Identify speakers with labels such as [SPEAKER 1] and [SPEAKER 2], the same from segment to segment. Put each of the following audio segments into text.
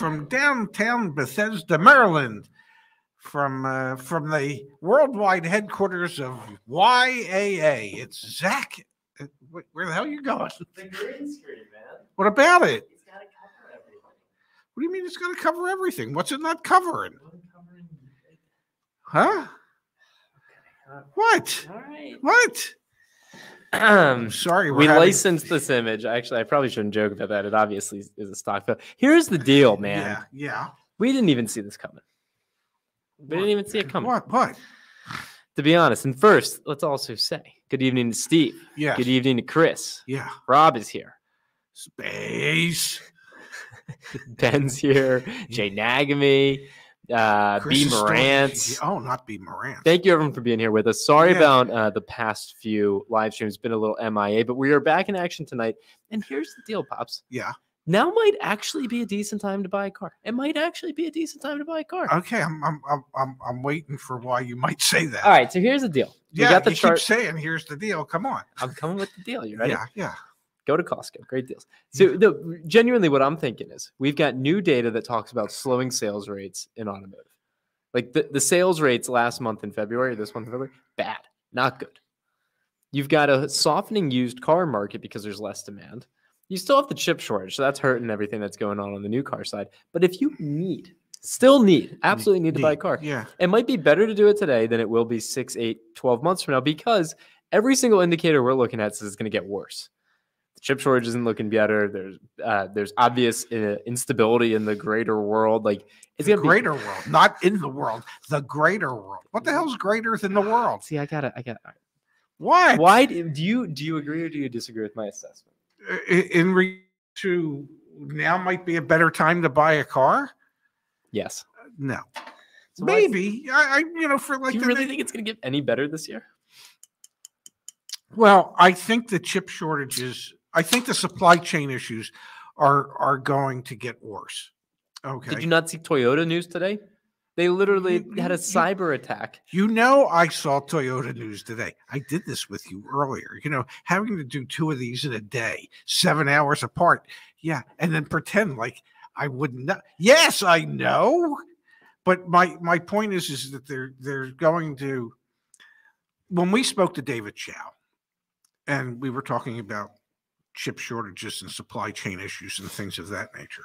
[SPEAKER 1] from downtown Bethesda, Maryland, from uh, from the worldwide headquarters of YAA. It's Zach. Uh, Where the hell are you going?
[SPEAKER 2] The green screen, man.
[SPEAKER 1] What about it?
[SPEAKER 2] It's got to cover everything.
[SPEAKER 1] What do you mean it's got to cover everything? What's it not covering? Huh?
[SPEAKER 2] Uh,
[SPEAKER 1] What?
[SPEAKER 2] All right.
[SPEAKER 1] What?
[SPEAKER 2] Um,
[SPEAKER 1] Sorry, we're having-
[SPEAKER 2] licensed this image. Actually, I probably shouldn't joke about that. It obviously is a stock photo. Here's the deal, man.
[SPEAKER 1] Yeah, yeah.
[SPEAKER 2] We didn't even see this coming. We didn't even see it coming.
[SPEAKER 1] What? What?
[SPEAKER 2] To be honest. And first, let's also say good evening to Steve.
[SPEAKER 1] Yeah.
[SPEAKER 2] Good evening to Chris.
[SPEAKER 1] Yeah.
[SPEAKER 2] Rob is here.
[SPEAKER 1] Space.
[SPEAKER 2] Ben's here. Jay Nagamy. Uh,
[SPEAKER 1] Chris
[SPEAKER 2] B.
[SPEAKER 1] still- Oh, not B. Morant.
[SPEAKER 2] Thank you everyone for being here with us. Sorry
[SPEAKER 1] Yeah.
[SPEAKER 2] about uh, the past few live streams. Been a little MIA, but we are back in action tonight. And here's the deal, pops.
[SPEAKER 1] Yeah.
[SPEAKER 2] Now might actually be a decent time to buy a car. It might actually be a decent time to buy a car.
[SPEAKER 1] Okay, I'm I'm I'm I'm, I'm waiting for why you might say that.
[SPEAKER 2] All right, so here's the deal. We
[SPEAKER 1] yeah,
[SPEAKER 2] got the
[SPEAKER 1] you
[SPEAKER 2] chart.
[SPEAKER 1] keep saying, "Here's the deal." Come on.
[SPEAKER 2] I'm coming with the deal. You ready?
[SPEAKER 1] Yeah, yeah.
[SPEAKER 2] Go to Costco. Great deals. So the genuinely what I'm thinking is we've got new data that talks about slowing sales rates in automotive. Like the, the sales rates last month in February, this month in February, bad, not good. You've got a softening used car market because there's less demand. You still have the chip shortage, so that's hurting everything that's going on on the new car side. But if you need, still need, absolutely need to buy a car,
[SPEAKER 1] Yeah.
[SPEAKER 2] it might be better to do it today than it will be six, eight, 12 months from now because every single indicator we're looking at says it's going to get worse. The chip shortage isn't looking better. There's uh, there's obvious uh, instability in the greater world. Like it's
[SPEAKER 1] the
[SPEAKER 2] gonna be
[SPEAKER 1] greater world, not in the world, the greater world. What the hell's greater than the world?
[SPEAKER 2] See, I gotta, I gotta.
[SPEAKER 1] What?
[SPEAKER 2] Why do do you do you agree or do you disagree with my assessment?
[SPEAKER 1] I- In re- to now might be a better time to buy a car?
[SPEAKER 2] Yes.
[SPEAKER 1] No.
[SPEAKER 2] So
[SPEAKER 1] Maybe. I, I you know for like
[SPEAKER 2] do you
[SPEAKER 1] the
[SPEAKER 2] really
[SPEAKER 1] ne-
[SPEAKER 2] think it's gonna get any better this year?
[SPEAKER 1] Well, I think the chip shortages, I think the supply chain issues are are going to get worse. Okay.
[SPEAKER 2] Did you not see Toyota news today? They literally
[SPEAKER 1] You-
[SPEAKER 2] had a cyber attack.
[SPEAKER 1] You know, I saw Toyota news today. I did this with you earlier. You know, having to do two of these in a day, seven hours apart. Yeah. And then pretend like I wouldn't know. Yes, I know. But my my point is is that they're they're going to when we spoke to David Chow and we were talking about chip shortages and supply chain issues and things of that nature.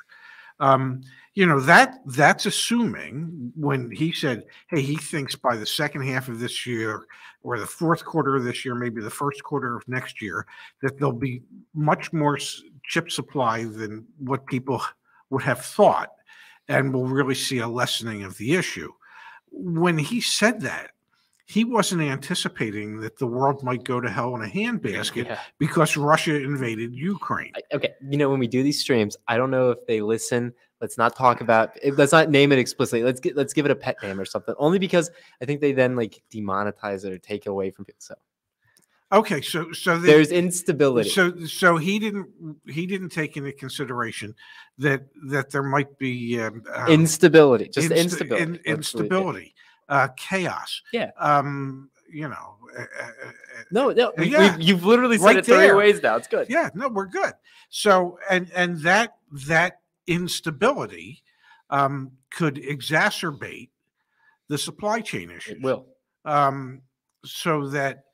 [SPEAKER 1] Um, you know that that's assuming when he said hey he thinks by the second half of this year or the fourth quarter of this year maybe the first quarter of next year that there'll be much more chip supply than what people would have thought and we'll really see a lessening of the issue when he said that he wasn't anticipating that the world might go to hell in a handbasket
[SPEAKER 2] Yeah.
[SPEAKER 1] because russia invaded ukraine.
[SPEAKER 2] Okay you know when we do these streams i don't know if they listen. Let's not talk about let's not name it explicitly. Let's get let's give it a pet name or something only because i think they then like demonetize it or take it away from people so.
[SPEAKER 1] Okay so so the,
[SPEAKER 2] there's instability.
[SPEAKER 1] So so he didn't he didn't take into consideration that that there might be um, uh,
[SPEAKER 2] instability just
[SPEAKER 1] insta-
[SPEAKER 2] instability.
[SPEAKER 1] in- instability uh chaos
[SPEAKER 2] Yeah.
[SPEAKER 1] um you know uh, uh, uh,
[SPEAKER 2] no no
[SPEAKER 1] Yeah.
[SPEAKER 2] you've literally said
[SPEAKER 1] Right
[SPEAKER 2] it three
[SPEAKER 1] there.
[SPEAKER 2] ways now it's good
[SPEAKER 1] yeah no we're good so and and that that instability um could exacerbate the supply chain issues
[SPEAKER 2] it will
[SPEAKER 1] um, so that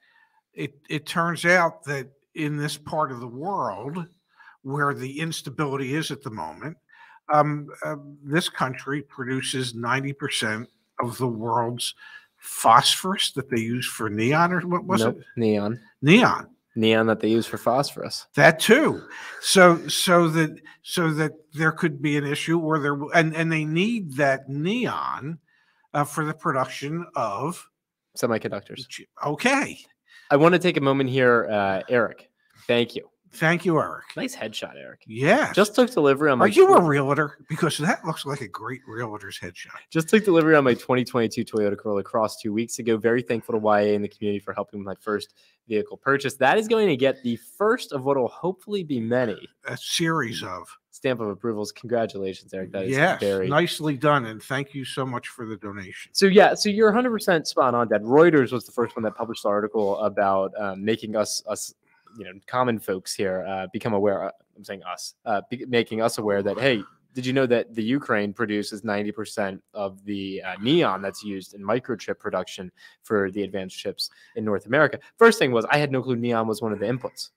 [SPEAKER 1] it it turns out that in this part of the world where the instability is at the moment, um, uh, this country produces ninety percent of the world's phosphorus that they use for neon, or what was
[SPEAKER 2] Nope.
[SPEAKER 1] it?
[SPEAKER 2] neon
[SPEAKER 1] Neon.
[SPEAKER 2] neon that they use for phosphorus
[SPEAKER 1] That too. So so that so that there could be an issue where there and and they need that neon uh, for the production of
[SPEAKER 2] semiconductors
[SPEAKER 1] okay.
[SPEAKER 2] i want to take a moment here uh eric thank you
[SPEAKER 1] Thank you, Eric.
[SPEAKER 2] nice headshot eric
[SPEAKER 1] Yeah.
[SPEAKER 2] just took delivery on my
[SPEAKER 1] Are you a realtor? Because that looks like a great realtor's headshot.
[SPEAKER 2] Just took delivery on my 2022 Toyota Corolla Cross two weeks ago. Very thankful to YA and the community for helping with my first vehicle purchase. That is going to get the first of what will hopefully be many
[SPEAKER 1] A series of.
[SPEAKER 2] stamp of approvals. Congratulations, Eric. That is
[SPEAKER 1] Yes.
[SPEAKER 2] very
[SPEAKER 1] Nicely done. And thank you so much for the donation.
[SPEAKER 2] So yeah, so you're 100% spot on, Dad. Reuters was the first one that published the article about um, making us us you know common folks here uh, become aware. uh, I'm saying us, uh, be, making us aware that hey, did you know that the Ukraine produces 90% of the uh, neon that's used in microchip production for the advanced chips in North America? First thing was I had no clue neon was one of the inputs.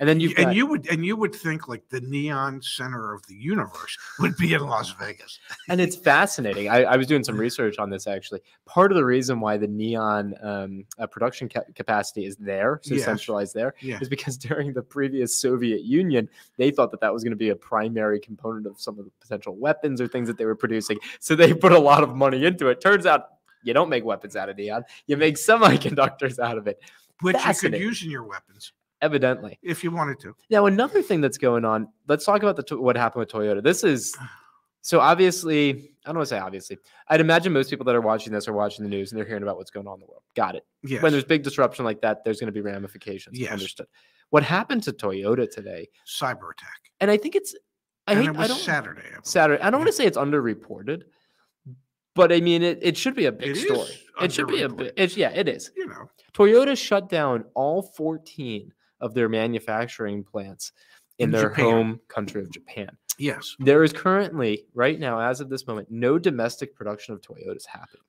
[SPEAKER 2] And then you
[SPEAKER 1] and you would and you would think like the neon center of the universe would be in Las Vegas.
[SPEAKER 2] and it's fascinating. I, I, was doing some research on this actually. Part of the reason why the neon um, uh, production ca- capacity is there, so
[SPEAKER 1] Yes.
[SPEAKER 2] centralized there,
[SPEAKER 1] Yeah.
[SPEAKER 2] is because during the previous Soviet Union, they thought that that was going to be a primary component of some of the potential weapons or things that they were producing. So they put a lot of money into it. Turns out you don't make weapons out of neon; you make semiconductors out of it.
[SPEAKER 1] Which you could use in your weapons
[SPEAKER 2] Evidently.
[SPEAKER 1] if you wanted to.
[SPEAKER 2] Now, another thing that's going on. Let's talk about the what happened with Toyota. This is so obviously. I don't want to say obviously. I'd imagine most people that are watching this are watching the news and they're hearing about what's going on in the world. Got it.
[SPEAKER 1] Yes.
[SPEAKER 2] When there's big disruption like that, there's going to be ramifications.
[SPEAKER 1] Yes.
[SPEAKER 2] Understood. What happened to Toyota today?
[SPEAKER 1] cyber attack.
[SPEAKER 2] And I think it's. I
[SPEAKER 1] and
[SPEAKER 2] hate.
[SPEAKER 1] it
[SPEAKER 2] I
[SPEAKER 1] was
[SPEAKER 2] don't.
[SPEAKER 1] Saturday. I.
[SPEAKER 2] Saturday. I don't
[SPEAKER 1] Yeah.
[SPEAKER 2] want to say it's underreported, but I mean it. It should be a big
[SPEAKER 1] It
[SPEAKER 2] story. It should be a. bi-
[SPEAKER 1] underreported.
[SPEAKER 2] It's yeah. It is.
[SPEAKER 1] You know.
[SPEAKER 2] Toyota shut down all 14 of their manufacturing plants in, their
[SPEAKER 1] Japan.
[SPEAKER 2] home country of Japan.
[SPEAKER 1] Yes.
[SPEAKER 2] There is currently, right now, as of this moment, no domestic production of Toyotas happening.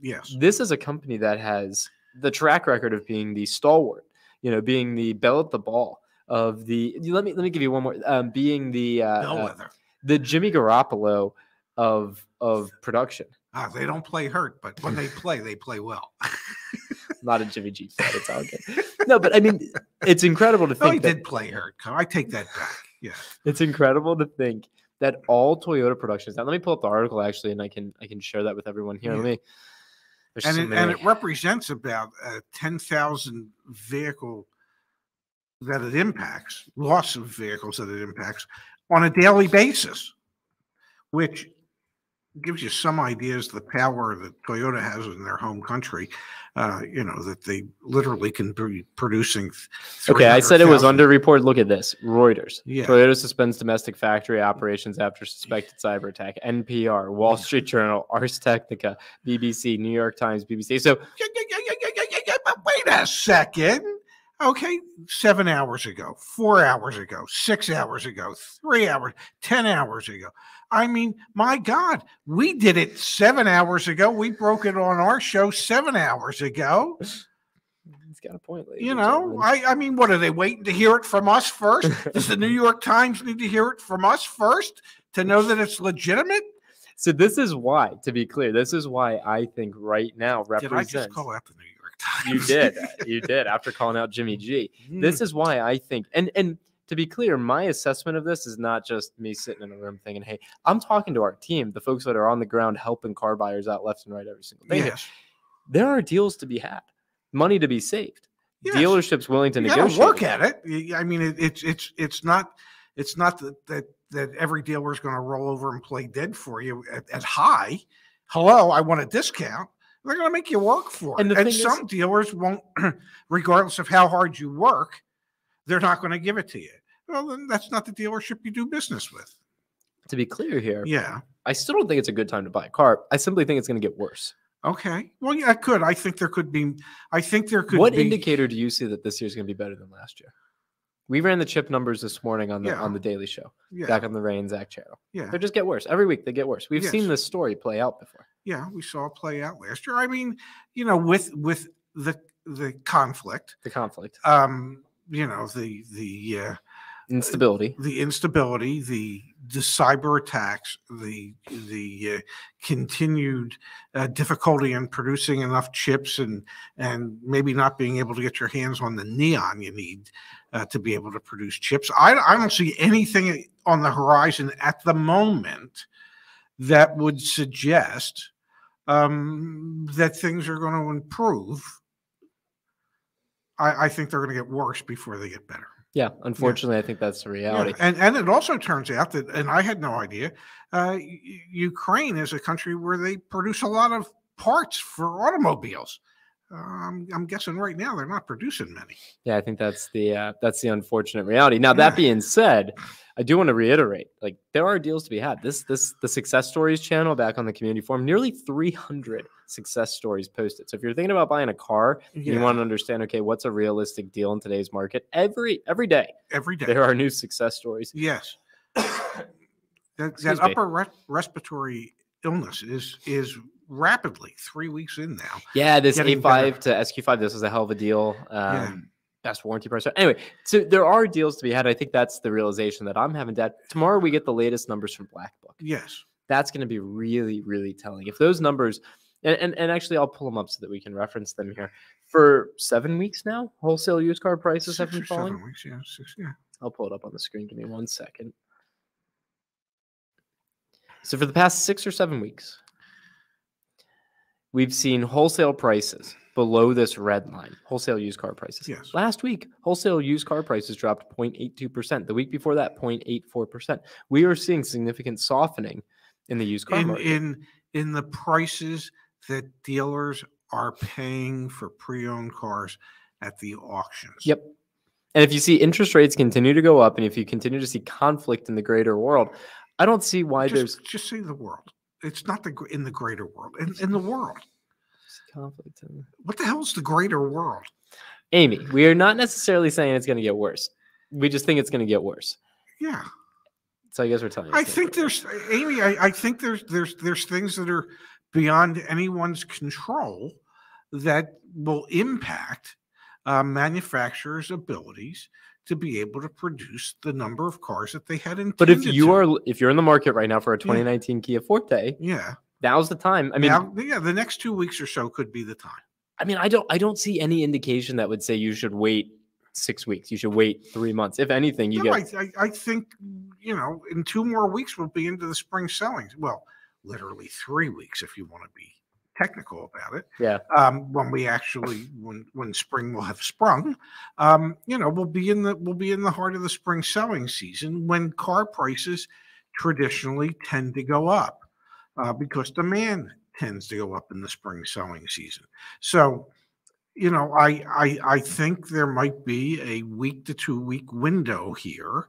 [SPEAKER 1] Yes.
[SPEAKER 2] This is a company that has the track record of being the stalwart, you know, being the belle at the ball of the. Let me let me give you one more. Um, being the uh, uh, the Jimmy Garoppolo of of production.
[SPEAKER 1] Ah, they don't play hurt, but when they play, they play well.
[SPEAKER 2] Not a Jimmy G fan. It's all good. No, but I mean, it's incredible to think.
[SPEAKER 1] No, he
[SPEAKER 2] that
[SPEAKER 1] did play hurt. I take that back. Yeah.
[SPEAKER 2] it's incredible to think that all Toyota productions. Now, let me pull up the article actually, and I can I can share that with everyone here. Let me.
[SPEAKER 1] And it, and it represents about uh, 10,000 vehicle that it impacts, loss of vehicles that it impacts on a daily basis, which gives you some ideas the power that Toyota has in their home country. Uh, you know that they literally can be producing.
[SPEAKER 2] Okay, I said it was
[SPEAKER 1] 300,000
[SPEAKER 2] underreported. Look at this. Reuters.
[SPEAKER 1] Yeah.
[SPEAKER 2] Toyota suspends domestic factory operations after suspected cyber attack. NPR, Wall Street Journal, Ars Technica, BBC, New York Times, BBC. So
[SPEAKER 1] wait a second. Okay, seven hours ago, four hours ago, six hours ago, three hours, 10 hours ago. I mean, my God, we did it seven hours ago. We broke it on our show seven hours ago.
[SPEAKER 2] he's got a point. ladies
[SPEAKER 1] You know. I, I mean, what are they waiting to hear it from us first? Does the New York Times need to hear it from us first to know that it's legitimate?
[SPEAKER 2] so this is why, to be clear, this is why I think right now represents.
[SPEAKER 1] Did I just call out the New York Times?
[SPEAKER 2] You did, you did after calling out Jimmy G. Hmm. this is why I think, and and to be clear, my assessment of this is not just me sitting in a room thinking, "Hey, I'm talking to our team, the folks that are on the ground helping car buyers out left and right every single day."
[SPEAKER 1] yes.
[SPEAKER 2] There are deals to be had, money to be saved,
[SPEAKER 1] Yes.
[SPEAKER 2] dealerships willing to
[SPEAKER 1] you
[SPEAKER 2] negotiate.
[SPEAKER 1] work at it. I mean, it, it's it's it's not it's not that that, that every dealer is going to roll over and play dead for you at, at high. Hello, I want a discount. They're going to make you work for it.
[SPEAKER 2] And
[SPEAKER 1] And,
[SPEAKER 2] thing is-
[SPEAKER 1] some dealers won't, regardless of how hard you work, they're not going to give it to you. Well, then that's not the dealership you do business with.
[SPEAKER 2] To be clear here,
[SPEAKER 1] Yeah.
[SPEAKER 2] I still don't think it's a good time to buy a car. I simply think it's going to get worse.
[SPEAKER 1] Okay. Well, yeah, it could. I think there could be. I think there could.
[SPEAKER 2] what
[SPEAKER 1] be,
[SPEAKER 2] indicator do you see that this year's going to be better than last year? We ran the chip numbers this morning on the
[SPEAKER 1] Yeah.
[SPEAKER 2] on the Daily Show,
[SPEAKER 1] Yeah.
[SPEAKER 2] back on the Ray and Zach channel.
[SPEAKER 1] Yeah.
[SPEAKER 2] They just get worse every week. They get worse. We've seen this story play out before.
[SPEAKER 1] Yeah. We saw it play out last year. I mean, you know, with with the the conflict,
[SPEAKER 2] The conflict,
[SPEAKER 1] um, you know, the the uh,
[SPEAKER 2] instability.
[SPEAKER 1] the instability, the the cyber attacks, the the uh, continued uh, difficulty in producing enough chips, and and maybe not being able to get your hands on the neon you need uh, to be able to produce chips. I I don't see anything on the horizon at the moment that would suggest um, that things are going to improve. I, I think they're going to get worse before they get better.
[SPEAKER 2] Yeah, unfortunately, I think that's the
[SPEAKER 1] Yeah,
[SPEAKER 2] reality.
[SPEAKER 1] And and it also turns out that, and I had no idea, uh, Ukraine is a country where they produce a lot of parts for automobiles. Um, I'm guessing right now they're not producing many.
[SPEAKER 2] Yeah, I think that's the uh, that's the unfortunate reality. Now that
[SPEAKER 1] Yeah.
[SPEAKER 2] being said, I do want to reiterate, like there are deals to be had. This this the success stories channel back on the community forum, nearly 300 success stories posted. So if you're thinking about buying a car, and you want to understand, okay, what's a realistic deal in today's market? Every every day
[SPEAKER 1] every day.
[SPEAKER 2] there are new success stories.
[SPEAKER 1] Yes. That that upper res- respiratory illness is is rapidly three weeks in now.
[SPEAKER 2] Yeah, this
[SPEAKER 1] Getting
[SPEAKER 2] A5 to SQ5, this was a hell of a deal. Um,
[SPEAKER 1] Yeah.
[SPEAKER 2] Best warranty price. Anyway, so there are deals to be had. I think that's the realization that I'm having, Dad. Tomorrow we get the latest numbers from Black Book.
[SPEAKER 1] Yes.
[SPEAKER 2] That's going to be really, really telling. If those numbers, and, and, and actually, I'll pull them up so that we can reference them here. For seven weeks now, wholesale used car prices have been
[SPEAKER 1] or seven
[SPEAKER 2] falling.
[SPEAKER 1] weeks. Yeah. Six. Yeah.
[SPEAKER 2] I'll pull it up on the screen. Give me one second. So for the past six or seven weeks, we've seen wholesale prices below this red line, wholesale used car prices.
[SPEAKER 1] Yes.
[SPEAKER 2] Last week, wholesale used car prices dropped 0.82%. The week before that, 0.84%. We are seeing significant softening in the used car
[SPEAKER 1] In
[SPEAKER 2] market.
[SPEAKER 1] in in the prices that dealers are paying for pre-owned cars at the auctions.
[SPEAKER 2] Yep. And if you see interest rates continue to go up, and if you continue to see conflict in the greater world, I don't see why there's
[SPEAKER 1] Just, just say the world. It's not the in the greater world. In, in the world.
[SPEAKER 2] conflict.
[SPEAKER 1] What the hell is the greater world?
[SPEAKER 2] Amy, we are not necessarily saying it's going to get worse. We just think it's going to get worse.
[SPEAKER 1] Yeah.
[SPEAKER 2] So I guess we're telling you.
[SPEAKER 1] I think there's Amy. I, I think there's there's there's things that are beyond anyone's control that will impact uh, manufacturers' abilities to be able to produce the number of cars that they had intended.
[SPEAKER 2] But if you
[SPEAKER 1] to.
[SPEAKER 2] are if you're in the market right now for a 2019 Kia Forte,
[SPEAKER 1] yeah,
[SPEAKER 2] now's the time. I mean,
[SPEAKER 1] now, yeah, the next two weeks or so could be the time.
[SPEAKER 2] I mean, I don't I don't see any indication that would say you should wait six weeks. You should wait three months. If anything, you
[SPEAKER 1] No,
[SPEAKER 2] get
[SPEAKER 1] I, I, I think you know in two more weeks we'll be into the spring selling. Well, literally three weeks if you want to be technical about it.
[SPEAKER 2] yeah.
[SPEAKER 1] um, when we actually when when spring will have sprung um, you know we'll be in the we'll be in the heart of the spring selling season when car prices traditionally tend to go up uh, because demand tends to go up in the spring selling season so you know I, I i think there might be a week to two week window here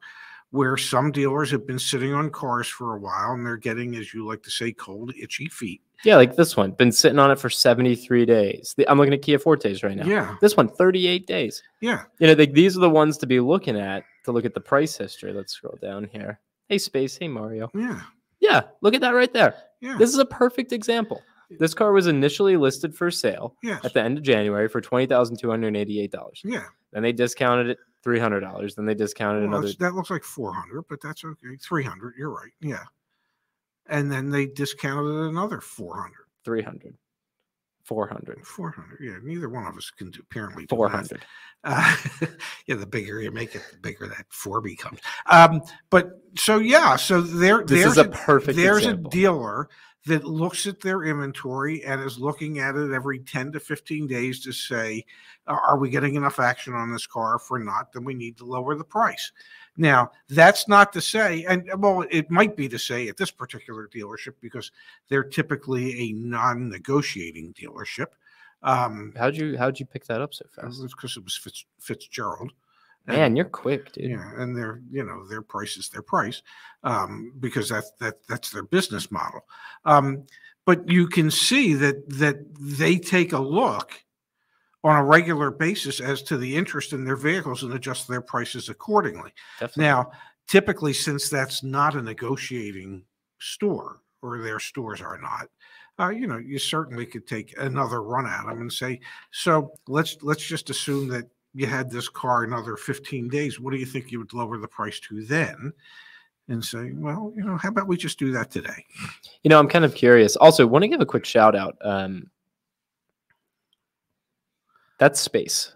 [SPEAKER 1] where some dealers have been sitting on cars for a while and they're getting as you like to say cold itchy feet
[SPEAKER 2] Yeah, like this one. Been sitting on it for 73 days. The- I'm looking at Kia Fortes right now.
[SPEAKER 1] yeah
[SPEAKER 2] This one, 38 days.
[SPEAKER 1] yeah
[SPEAKER 2] You know, like these are the ones to be looking at to look at the price history. Let's scroll down here. Hey, Space. Hey, Mario.
[SPEAKER 1] yeah
[SPEAKER 2] Yeah, look at that right there.
[SPEAKER 1] yeah
[SPEAKER 2] This is a perfect example. This car was initially listed for sale
[SPEAKER 1] yes
[SPEAKER 2] at the end of January for $20,288.
[SPEAKER 1] Yeah,
[SPEAKER 2] Then they discounted it $300. Then they discounted
[SPEAKER 1] well,
[SPEAKER 2] another.
[SPEAKER 1] that looks like four hundred, but that's okay. Three hundred, you're right. Yeah, and then they discounted another 400.
[SPEAKER 2] 300 400
[SPEAKER 1] 400. Yeah, neither one of us can do apparently.
[SPEAKER 2] 400
[SPEAKER 1] Uh, yeah, the bigger you make it, the bigger that four becomes. Um, but so yeah, so there,
[SPEAKER 2] This
[SPEAKER 1] there's
[SPEAKER 2] is a perfect
[SPEAKER 1] there's
[SPEAKER 2] example.
[SPEAKER 1] a dealer that looks at their inventory and is looking at it every 10 to 15 days to say, "Uh, are we getting enough action on this car? If we're not, then we need to lower the price. Now, that's not to say, and well, it might be to say at this particular dealership because they're typically a non negotiating dealership. Um,
[SPEAKER 2] How'd you how'd you pick that up so fast?
[SPEAKER 1] because it was Fitz, Fitzgerald. And-
[SPEAKER 2] Man, you're quick, dude.
[SPEAKER 1] yeah, and their you know their price is their price um, because that's that that's their business model. Um, but you can see that that they take a look on a regular basis as to the interest in their vehicles and adjust their prices accordingly.
[SPEAKER 2] Definitely.
[SPEAKER 1] Now, typically, since that's not a negotiating store, or their stores are not, uh, you know, you certainly could take another run at them and say, so let's let's just assume that you had this car another 15 days. What do you think you would lower the price to then? And say, well, you know, how about we just do that today?
[SPEAKER 2] You know, I'm kind of curious. Also, want to give a quick shout out. Um, that's Space.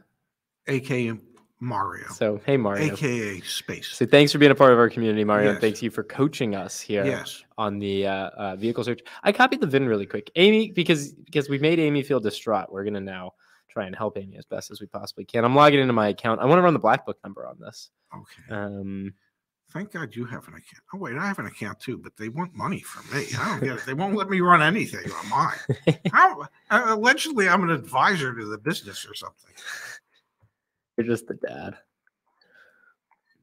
[SPEAKER 1] AKA Mario,
[SPEAKER 2] So, hey, Mario.
[SPEAKER 1] AKA Space.
[SPEAKER 2] So, thanks for being a part of our community, Mario. And
[SPEAKER 1] Yes.
[SPEAKER 2] thanks you for coaching us here
[SPEAKER 1] Yes.
[SPEAKER 2] on the uh, uh, vehicle search. I copied the VIN really quick, Amy, because because we've made Amy feel distraught. We're gonna now try and help Amy as best as we possibly can. I'm logging into my account. I want to run the black book number on this.
[SPEAKER 1] Okay.
[SPEAKER 2] Um,
[SPEAKER 1] Thank God you have an account. Oh wait, I have an account too, but they want money from me. I don't get it. They won't let me run anything on mine. How? Uh, allegedly, I'm an advisor to the business or something.
[SPEAKER 2] you're just the dad.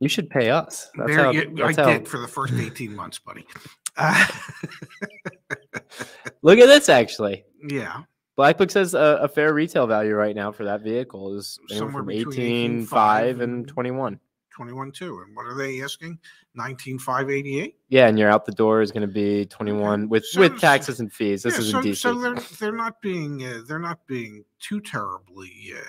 [SPEAKER 2] You should pay us. That's
[SPEAKER 1] There
[SPEAKER 2] how.
[SPEAKER 1] you- I
[SPEAKER 2] how
[SPEAKER 1] did for the first 18 months, buddy. Uh,
[SPEAKER 2] Look at this, actually.
[SPEAKER 1] yeah,
[SPEAKER 2] Black Book says a, a fair retail value right now for that vehicle is
[SPEAKER 1] Somewhere
[SPEAKER 2] from
[SPEAKER 1] between
[SPEAKER 2] 18,
[SPEAKER 1] 18,
[SPEAKER 2] 5
[SPEAKER 1] 5
[SPEAKER 2] and
[SPEAKER 1] and-
[SPEAKER 2] 21.
[SPEAKER 1] 21 two. And what are they asking? 19,588?
[SPEAKER 2] Yeah, and you're out the door is going to be 21 with
[SPEAKER 1] So-
[SPEAKER 2] with taxes and fees. This
[SPEAKER 1] yeah,
[SPEAKER 2] is
[SPEAKER 1] so, so they're they're not being uh, they're not being too terribly uh,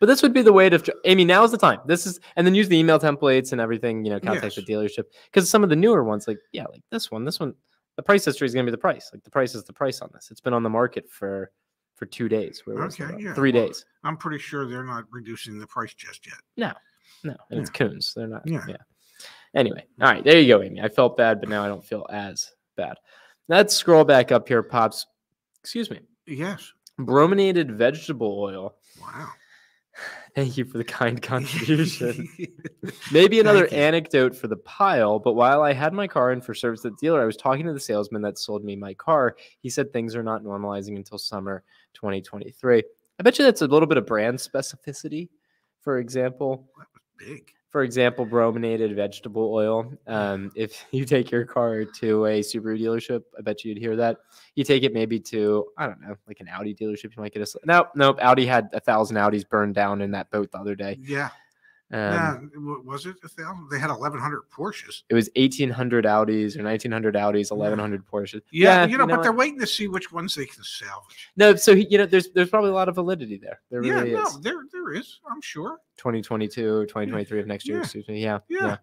[SPEAKER 2] But this would be the way to. I mean, is the time. This is, and then use the email templates and everything. You know, contact
[SPEAKER 1] Yes.
[SPEAKER 2] the dealership because some of the newer ones, like yeah, like this one, this one, the price history is going to be the price. Like the price is the price on this. It's been on the market for for two days. It?
[SPEAKER 1] Okay, yeah,
[SPEAKER 2] three
[SPEAKER 1] well,
[SPEAKER 2] days.
[SPEAKER 1] I'm pretty sure they're not reducing the price just yet.
[SPEAKER 2] No, no, and it's Koons. They're not. Yeah.
[SPEAKER 1] Yeah.
[SPEAKER 2] Anyway, all right, there you go, Amy. I felt bad, but now I don't feel as bad. Let's scroll back up here, pops. Excuse me.
[SPEAKER 1] Yes.
[SPEAKER 2] Brominated vegetable oil.
[SPEAKER 1] Wow.
[SPEAKER 2] Thank you for the kind contribution. Maybe another anecdote for the pile, but while I had my car in for service at the dealer, I was talking to the salesman that sold me my car. He said things are not normalizing until summer 2023. I bet you that's a little bit of brand specificity. For example,
[SPEAKER 1] Big.
[SPEAKER 2] For example, brominated vegetable oil. Um, if you take your car to a Subaru dealership, I bet you'd hear that. You take it maybe to I don't know, like an Audi dealership. You might get a nope, nope. Audi had a thousand Audis burned down in that boat the other day.
[SPEAKER 1] Yeah.
[SPEAKER 2] Um,
[SPEAKER 1] yeah. Was it a thousand? They had 1,100 Porsches.
[SPEAKER 2] It was 1,800 Audis or 1,900 Audis, 1,100 Porsches.
[SPEAKER 1] Yeah. you know, but
[SPEAKER 2] what?
[SPEAKER 1] they're waiting to see which ones they can salvage.
[SPEAKER 2] no. So he, you know, there's there's probably a lot of validity there. There
[SPEAKER 1] yeah.
[SPEAKER 2] really
[SPEAKER 1] No,
[SPEAKER 2] is.
[SPEAKER 1] there there is. I'm sure.
[SPEAKER 2] 2022, 2023 of next year.
[SPEAKER 1] Yeah.
[SPEAKER 2] Excuse me. Yeah.
[SPEAKER 1] Yeah.
[SPEAKER 2] Yeah.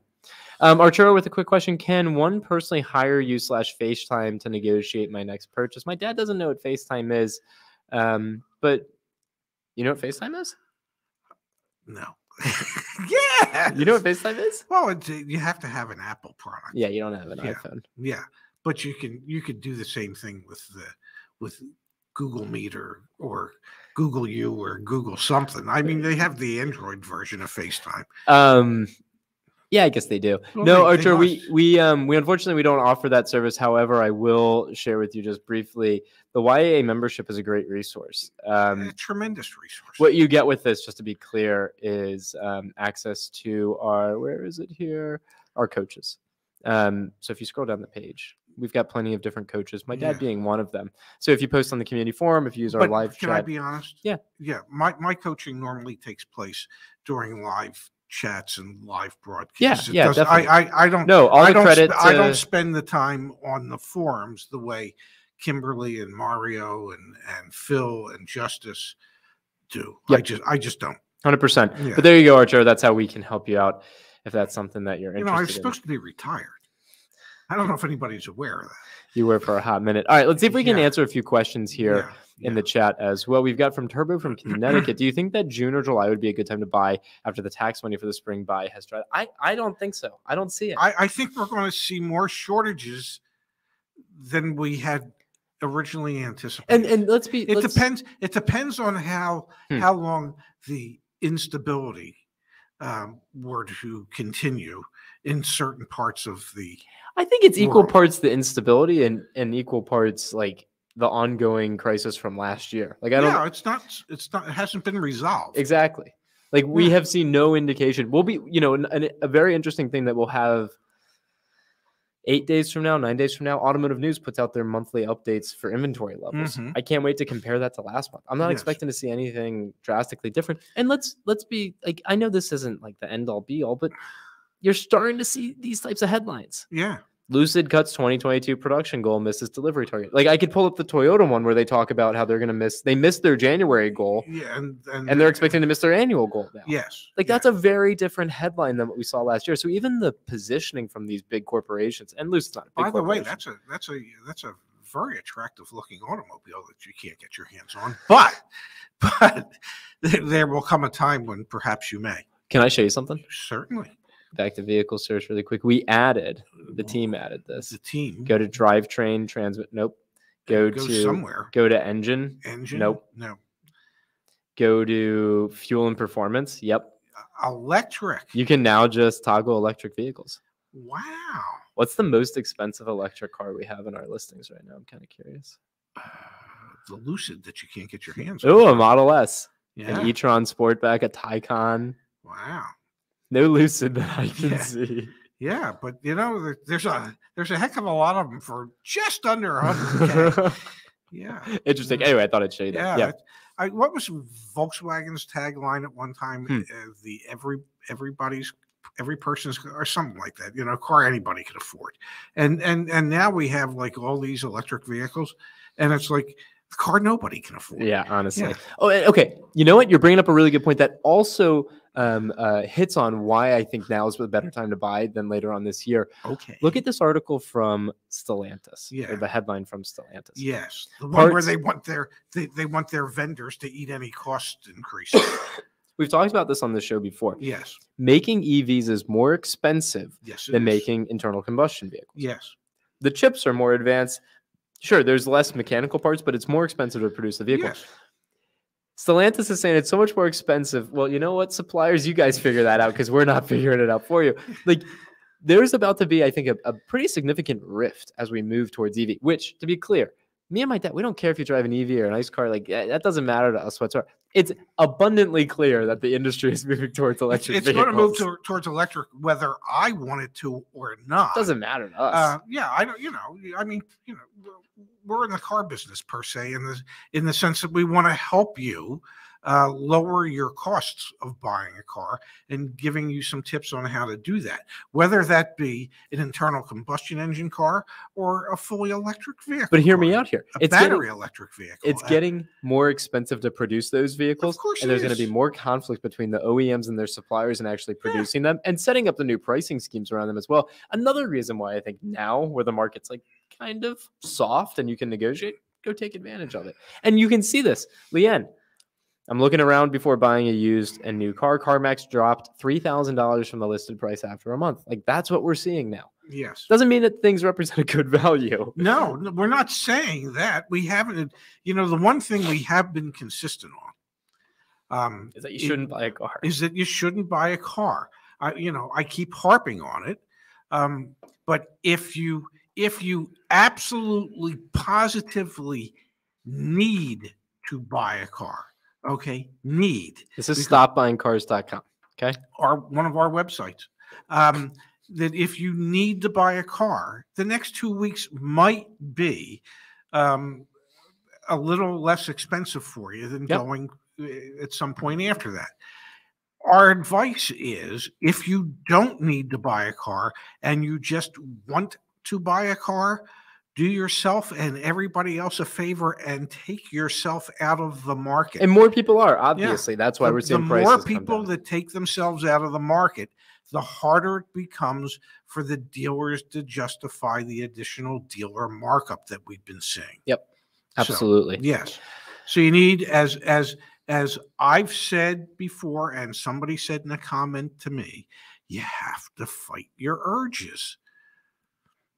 [SPEAKER 2] Um, Arturo with a quick question: Can one personally hire you slash FaceTime to negotiate my next purchase? My dad doesn't know what FaceTime is, um, but you know what FaceTime is?
[SPEAKER 1] No. yeah.
[SPEAKER 2] You know what FaceTime is?
[SPEAKER 1] Well, uh, you have to have an Apple product.
[SPEAKER 2] Yeah, you don't have an
[SPEAKER 1] Yeah.
[SPEAKER 2] iPhone.
[SPEAKER 1] Yeah, but you can you could do the same thing with the with Google Meet or or Google You or Google something. I mean, they have the Android version of FaceTime.
[SPEAKER 2] Um, yeah, I guess they do.
[SPEAKER 1] Well,
[SPEAKER 2] no,
[SPEAKER 1] they- they
[SPEAKER 2] Archer, we we um we unfortunately we don't offer that service. However, I will share with you just briefly. The YAA membership is a great resource. Um,
[SPEAKER 1] a tremendous resource.
[SPEAKER 2] what you get with this, just to be clear, is um, access to our where is it here? Our coaches. Um, so if you scroll down the page, we've got plenty of different coaches. My dad
[SPEAKER 1] Yeah.
[SPEAKER 2] being one of them. So if you post on the community forum, if you use our
[SPEAKER 1] but
[SPEAKER 2] live
[SPEAKER 1] can I be honest?
[SPEAKER 2] Yeah.
[SPEAKER 1] yeah. My my coaching normally takes place during live chats and live broadcasts. It
[SPEAKER 2] yeah,
[SPEAKER 1] doesn't-
[SPEAKER 2] definitely.
[SPEAKER 1] I, I I don't.
[SPEAKER 2] no, all
[SPEAKER 1] I
[SPEAKER 2] the credit.
[SPEAKER 1] sp- I don't spend the time on the forums the way Kimberly and Mario and and Phil and Justice do. I just I just don't.
[SPEAKER 2] Hundred percent. But there you go, Archer. That's how we can help you out if that's something that you're
[SPEAKER 1] You know, I'm
[SPEAKER 2] interested in.
[SPEAKER 1] supposed to be retired. I don't know if anybody's aware of that.
[SPEAKER 2] You were for a hot minute. All right, let's see if we can
[SPEAKER 1] Yeah.
[SPEAKER 2] answer a few questions here
[SPEAKER 1] Yeah,
[SPEAKER 2] in
[SPEAKER 1] yeah.
[SPEAKER 2] the chat as well. We've got from Turbo from Connecticut. Do you think that June or July would be a good time to buy after the tax money for the spring buy has dried? I I don't think so. I don't see it.
[SPEAKER 1] I, I think we're going to see more shortages than we had originally anticipated.
[SPEAKER 2] and and let's be.
[SPEAKER 1] it
[SPEAKER 2] let's-
[SPEAKER 1] depends. It depends on how
[SPEAKER 2] Hmm.
[SPEAKER 1] how long the instability um, were to continue in certain parts of the.
[SPEAKER 2] I think it's equal
[SPEAKER 1] world.
[SPEAKER 2] parts the instability and and equal parts like the ongoing crisis from last year. Like I don't
[SPEAKER 1] Yeah, it's not. It's not. It hasn't been resolved.
[SPEAKER 2] Exactly. Like we
[SPEAKER 1] Yeah.
[SPEAKER 2] have seen no indication. We'll be, you know, an, an, a very interesting thing that we'll have eight days from now, nine days from now. Automotive News puts out their monthly updates for inventory levels.
[SPEAKER 1] Mhm.
[SPEAKER 2] I can't wait to compare that to last month. I'm not
[SPEAKER 1] Yes.
[SPEAKER 2] expecting to see anything drastically different. And let's let's be like, I know this isn't like the end all be all, but you're starting to see these types of headlines.
[SPEAKER 1] Yeah.
[SPEAKER 2] Lucid cuts 2022 production goal, misses delivery target. Like I could pull up the Toyota one where they talk about how they're going to miss. They missed their January goal,
[SPEAKER 1] Yeah, and and,
[SPEAKER 2] and they're expecting to miss their annual goal now.
[SPEAKER 1] Yes.
[SPEAKER 2] Like
[SPEAKER 1] yeah.
[SPEAKER 2] that's a very different headline than what we saw last year. So even the positioning from these big corporations, and Lucid's not a big
[SPEAKER 1] By the way, that's a that's a that's a very attractive looking automobile that you can't get your hands on. But but there will come a time when perhaps you may.
[SPEAKER 2] Can I show you something?
[SPEAKER 1] Certainly.
[SPEAKER 2] Back to vehicle search really quick. We added the team added this.
[SPEAKER 1] The team.
[SPEAKER 2] Go to drivetrain transmit. Nope. Go
[SPEAKER 1] Go
[SPEAKER 2] to
[SPEAKER 1] somewhere.
[SPEAKER 2] go to engine.
[SPEAKER 1] Engine.
[SPEAKER 2] Nope.
[SPEAKER 1] No.
[SPEAKER 2] Go to fuel and performance. Yep.
[SPEAKER 1] Electric.
[SPEAKER 2] You can now just toggle electric vehicles.
[SPEAKER 1] Wow.
[SPEAKER 2] What's the most expensive electric car we have in our listings right now? I'm kind of curious.
[SPEAKER 1] Uh, the Lucid that you can't get your hands on.
[SPEAKER 2] Oh, a Model S,
[SPEAKER 1] yeah.
[SPEAKER 2] an e-tron Sportback, a Taycan.
[SPEAKER 1] wow.
[SPEAKER 2] No Lucid that I can
[SPEAKER 1] Yeah.
[SPEAKER 2] see.
[SPEAKER 1] Yeah, but you know, there's a there's a heck of a lot of them for just under a hundred. Yeah.
[SPEAKER 2] Interesting. Anyway, I thought I'd show you that. Yeah.
[SPEAKER 1] I, what was Volkswagen's tagline at one time?
[SPEAKER 2] Hmm.
[SPEAKER 1] Uh, the every everybody's every person's or something like that. You know, a car anybody can afford. And and and now we have like all these electric vehicles, and it's like the car nobody can afford.
[SPEAKER 2] Yeah, honestly.
[SPEAKER 1] Yeah.
[SPEAKER 2] Oh, okay. You know what? You're bringing up a really good point that also um, uh, hits on why I think now is a better time to buy than later on this year.
[SPEAKER 1] Okay.
[SPEAKER 2] Look at this article from Stellantis.
[SPEAKER 1] Yeah.
[SPEAKER 2] the headline from Stellantis.
[SPEAKER 1] Yes, the one where they want their they, they want their vendors to eat any cost increase.
[SPEAKER 2] We've talked about this on the show before.
[SPEAKER 1] yes,
[SPEAKER 2] Making EVs is more expensive
[SPEAKER 1] yes,
[SPEAKER 2] than
[SPEAKER 1] is.
[SPEAKER 2] making internal combustion vehicles.
[SPEAKER 1] Yes,
[SPEAKER 2] The chips are more advanced. Sure, there's less mechanical parts, but it's more expensive to produce the vehicle.
[SPEAKER 1] yes.
[SPEAKER 2] Stellantis is saying it's so much more expensive. Well, you know what, suppliers, you guys figure that out because we're not figuring it out for you. Like, there's about to be, I think, a, a pretty significant rift as we move towards EV. Which, to be clear, me and my dad, we don't care if you drive an EV or a nice car. Like eh, that doesn't matter to us whatsoever. It's abundantly clear that the industry is moving towards electric
[SPEAKER 1] it's going to move to, towards electric, whether I wanted to or not.
[SPEAKER 2] It doesn't matter to us.
[SPEAKER 1] Uh, yeah, I don't. You know, I mean, you know, we're- in the car business per se, in the in the sense that we want to help you uh, lower your costs of buying a car and giving you some tips on how to do that. Whether that be an internal combustion engine car or a fully electric vehicle.
[SPEAKER 2] but hear me out here.
[SPEAKER 1] A
[SPEAKER 2] It's
[SPEAKER 1] battery
[SPEAKER 2] getting,
[SPEAKER 1] electric vehicle.
[SPEAKER 2] it's
[SPEAKER 1] uh,
[SPEAKER 2] getting more expensive to produce those vehicles.
[SPEAKER 1] course
[SPEAKER 2] and there's going to be more conflict between the OEMs and their suppliers and actually
[SPEAKER 1] Yeah.
[SPEAKER 2] producing them and setting up the new pricing schemes around them as well. Another reason why I think now, where the market's like kind of soft and you can negotiate, go take advantage of it. And you can see this. Leanne, I'm looking around before buying a used and new car. CarMax dropped $3,000 from the listed price after a month. Like that's what we're seeing now.
[SPEAKER 1] yes.
[SPEAKER 2] Doesn't mean that things represent a good value.
[SPEAKER 1] No, no, we're not saying that. We haven't. You know, the one thing we have been consistent on. Um,
[SPEAKER 2] Is that you shouldn't buy a car.
[SPEAKER 1] is that you shouldn't buy a car. I, you know, I keep harping on it. Um, but if you if you absolutely positively need to buy a car, okay, need
[SPEAKER 2] This is
[SPEAKER 1] because-
[SPEAKER 2] okay?
[SPEAKER 1] our one of our websites. Um, that if you need to buy a car, the next two weeks might be um, a little less expensive for you than
[SPEAKER 2] Yep.
[SPEAKER 1] going uh, at some point after that. Our advice is if you don't need to buy a car and you just want to buy a car, do yourself and everybody else a favor and take yourself out of the market
[SPEAKER 2] And more people are, obviously. That's why
[SPEAKER 1] the,
[SPEAKER 2] we're seeing
[SPEAKER 1] the more people that take themselves out of the market, the harder it becomes for the dealers to justify the additional dealer markup that we've been seeing. Yep,
[SPEAKER 2] Absolutely.
[SPEAKER 1] yes. So you need, as as as I've said before, and somebody said in a comment to me, you have to fight your urges.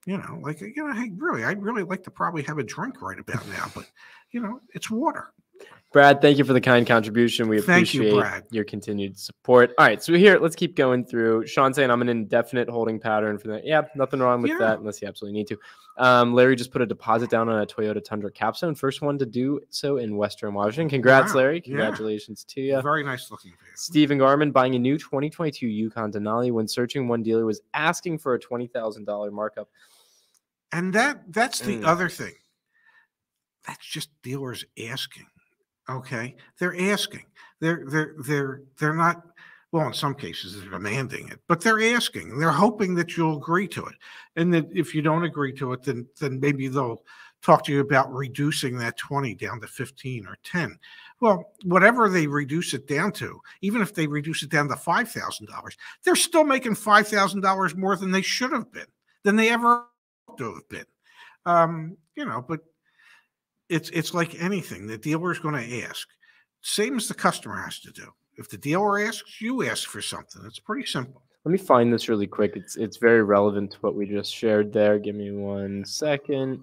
[SPEAKER 1] You know, like you know, hey, really, I'd really like to probably have a drink right about now, but you know, it's water.
[SPEAKER 2] Brad, thank you for the kind contribution. We
[SPEAKER 1] Thank you,
[SPEAKER 2] appreciate your continued support. All right, so here, let's keep going through. Sean saying I'm an indefinite holding pattern for that. Yeah, nothing wrong with
[SPEAKER 1] Yeah.
[SPEAKER 2] that unless you absolutely need to. Um, Larry just put a deposit down on a Toyota Tundra capstone. First one to do so in Western Washington. Congrats,
[SPEAKER 1] Wow,
[SPEAKER 2] Larry.
[SPEAKER 1] yeah.
[SPEAKER 2] Congratulations to you.
[SPEAKER 1] Very nice looking vehicle.
[SPEAKER 2] Stephen Garman buying a new 2022 Yukon Denali when searching one dealer was asking for a $20,000 markup.
[SPEAKER 1] And that that's the
[SPEAKER 2] Mm.
[SPEAKER 1] other thing. That's just dealers asking. Okay. They're asking. They're they're they're they're not well, in some cases they're demanding it, but they're asking. They're hoping that you'll agree to it. And that if you don't agree to it, then then maybe they'll talk to you about reducing that 20 down to 15 or 10. Well, whatever they reduce it down to, even if they reduce it down to $5,000, they're still making $5,000 more than they should have been, than they ever to have been. Um, you know, but it's it's like anything. The dealer's going to ask. Same as the customer has to do. If the dealer asks, you ask for something. It's pretty simple.
[SPEAKER 2] Let me find this really quick. It's it's very relevant to what we just shared there. Give me one second.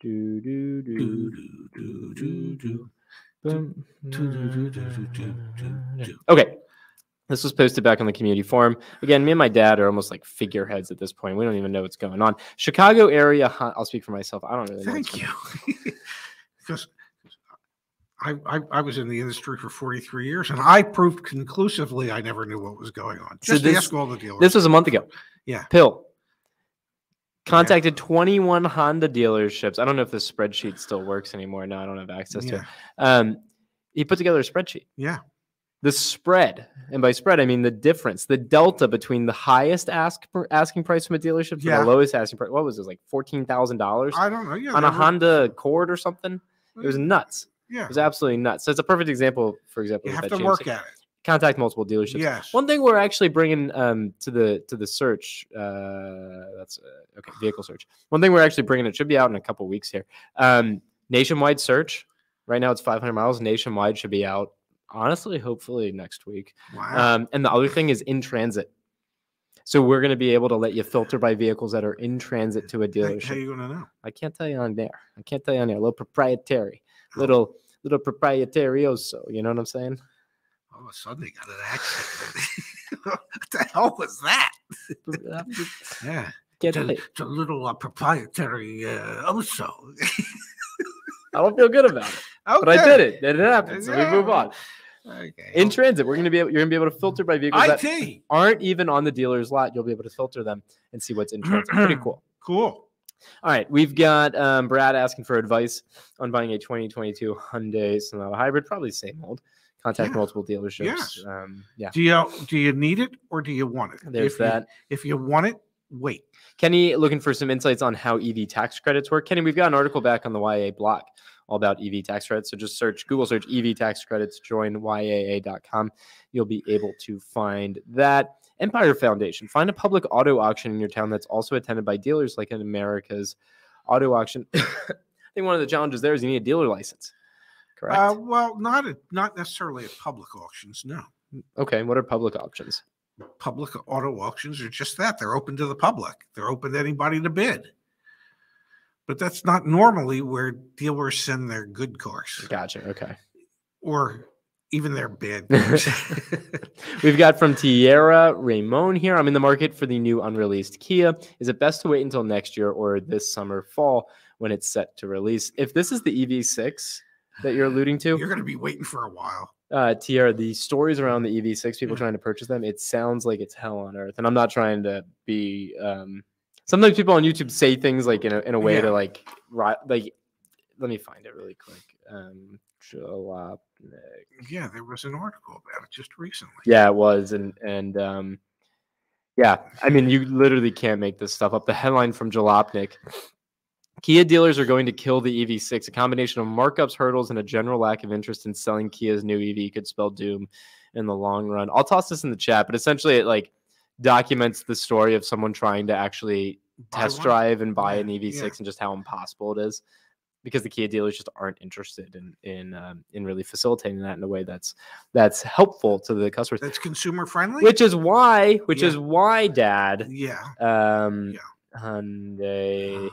[SPEAKER 2] Do, do, do,
[SPEAKER 1] do, do, do, do.
[SPEAKER 2] Okay. This was posted back on the community forum. Again, me and my dad are almost like figureheads at this point. We don't even know what's going on. Chicago area. I'll speak for myself. I don't really know.
[SPEAKER 1] Thank
[SPEAKER 2] going
[SPEAKER 1] you. because I, I I was in the industry for 43 years and I proved conclusively I never knew what was going on.
[SPEAKER 2] So
[SPEAKER 1] Just
[SPEAKER 2] this-
[SPEAKER 1] ask all the dealers.
[SPEAKER 2] This was a month ago.
[SPEAKER 1] Yeah.
[SPEAKER 2] Phil contacted 21 Honda dealerships. I don't know if this spreadsheet still works anymore. No, I don't have access to it. Um, he put together a spreadsheet.
[SPEAKER 1] Yeah.
[SPEAKER 2] The spread, and by spread I mean the difference, the delta between the highest ask asking price from a dealership to
[SPEAKER 1] Yeah.
[SPEAKER 2] the lowest asking price. What was this like fourteen thousand dollars
[SPEAKER 1] I don't know. Yeah,
[SPEAKER 2] on a Honda Accord or something? It was nuts.
[SPEAKER 1] Yeah,
[SPEAKER 2] It was absolutely nuts. So it's a perfect example, for example,
[SPEAKER 1] you have to work at it.
[SPEAKER 2] contact multiple dealerships.
[SPEAKER 1] Yes.
[SPEAKER 2] One thing we're actually bringing um, to the to the search uh, that's uh, okay vehicle search. One thing we're actually bringing it should be out in a couple weeks here. Um, nationwide search. Right now it's 500 miles. Nationwide should be out. Honestly, hopefully next week.
[SPEAKER 1] Wow.
[SPEAKER 2] Um, and the other thing is in transit. So we're going to be able to let you filter by vehicles that are in transit to a dealership.
[SPEAKER 1] how you gonna know?
[SPEAKER 2] I can't tell you on there. I can't tell you on there. A little proprietary, little little proprietarioso. You know what I'm saying?
[SPEAKER 1] All of a sudden they got an accent. what the hell was that? Yeah,
[SPEAKER 2] Can't
[SPEAKER 1] it's a, it's a little uh, proprietary uh, also.
[SPEAKER 2] I don't feel good about it, but I did it. It happened. So we move on.
[SPEAKER 1] Okay.
[SPEAKER 2] In transit, we're gonna be able, you're gonna be able to filter by vehicles that aren't even on the dealer's lot. You'll be able to filter them and see what's in transit. Pretty cool.
[SPEAKER 1] Cool.
[SPEAKER 2] All right, we've got um, Brad asking for advice on buying a 2022 Hyundai Sonata Hybrid, probably same old. Contact
[SPEAKER 1] Yeah.
[SPEAKER 2] multiple dealerships.
[SPEAKER 1] Yes.
[SPEAKER 2] Um, yeah,
[SPEAKER 1] Do you do you need it or do you want it?
[SPEAKER 2] there's
[SPEAKER 1] if you-
[SPEAKER 2] that.
[SPEAKER 1] if you want it, wait.
[SPEAKER 2] Kenny looking for some insights on how EV tax credits work. Kenny, we've got an article back on the YA block all about EV tax credits. So just search Google search EV tax credits, join YAA.com. You'll be able to find that. Empire Foundation. Find a public auto auction in your town that's also attended by dealers like in America's auto auction. I think one of the challenges there is you need a dealer license. Correct.
[SPEAKER 1] Uh, well, not at, not necessarily at public auctions. No,
[SPEAKER 2] okay. What are public options?
[SPEAKER 1] public auto auctions are just that. They're open to the public. They're open to anybody to bid. But that's not normally where dealers send their good cars
[SPEAKER 2] Gotcha. Okay.
[SPEAKER 1] or even their bad cars.
[SPEAKER 2] We've got from Tierra Ramon here. I'm in the market for the new unreleased Kia. Is it best to wait until next year or this summer, fall when it's set to release? If this is the EV6 that you're alluding to,
[SPEAKER 1] You're going to be waiting for a while.
[SPEAKER 2] uh, Tierra, the stories around the EV6, people
[SPEAKER 1] Yeah.
[SPEAKER 2] trying to purchase them, it sounds like it's hell on earth. And I'm not trying to be. Um, sometimes people on YouTube say things like in a, in a way
[SPEAKER 1] Yeah.
[SPEAKER 2] to like, ri- like, let me find it really quick. Um, Jalopnik.
[SPEAKER 1] Yeah, there was an article about it just recently.
[SPEAKER 2] Yeah, it was, and and um, yeah, I mean, you literally can't make this stuff up. The headline from Jalopnik: Kia dealers are going to kill the EV6. A combination of markups, hurdles, and a general lack of interest in selling Kia's new EV could spell doom in the long run. I'll toss this in the chat, but essentially, it like documents the story of someone trying to actually test drive and buy
[SPEAKER 1] Yeah,
[SPEAKER 2] an EV6
[SPEAKER 1] yeah.
[SPEAKER 2] and just how impossible it is because the Kia dealers just aren't interested in in um, in really facilitating that in a way that's that's helpful to the customers.
[SPEAKER 1] That's consumer friendly.
[SPEAKER 2] Which is why, which
[SPEAKER 1] Yeah.
[SPEAKER 2] is why, Dad,
[SPEAKER 1] yeah.
[SPEAKER 2] um,
[SPEAKER 1] Yeah.
[SPEAKER 2] Hyundai
[SPEAKER 1] Hyundai.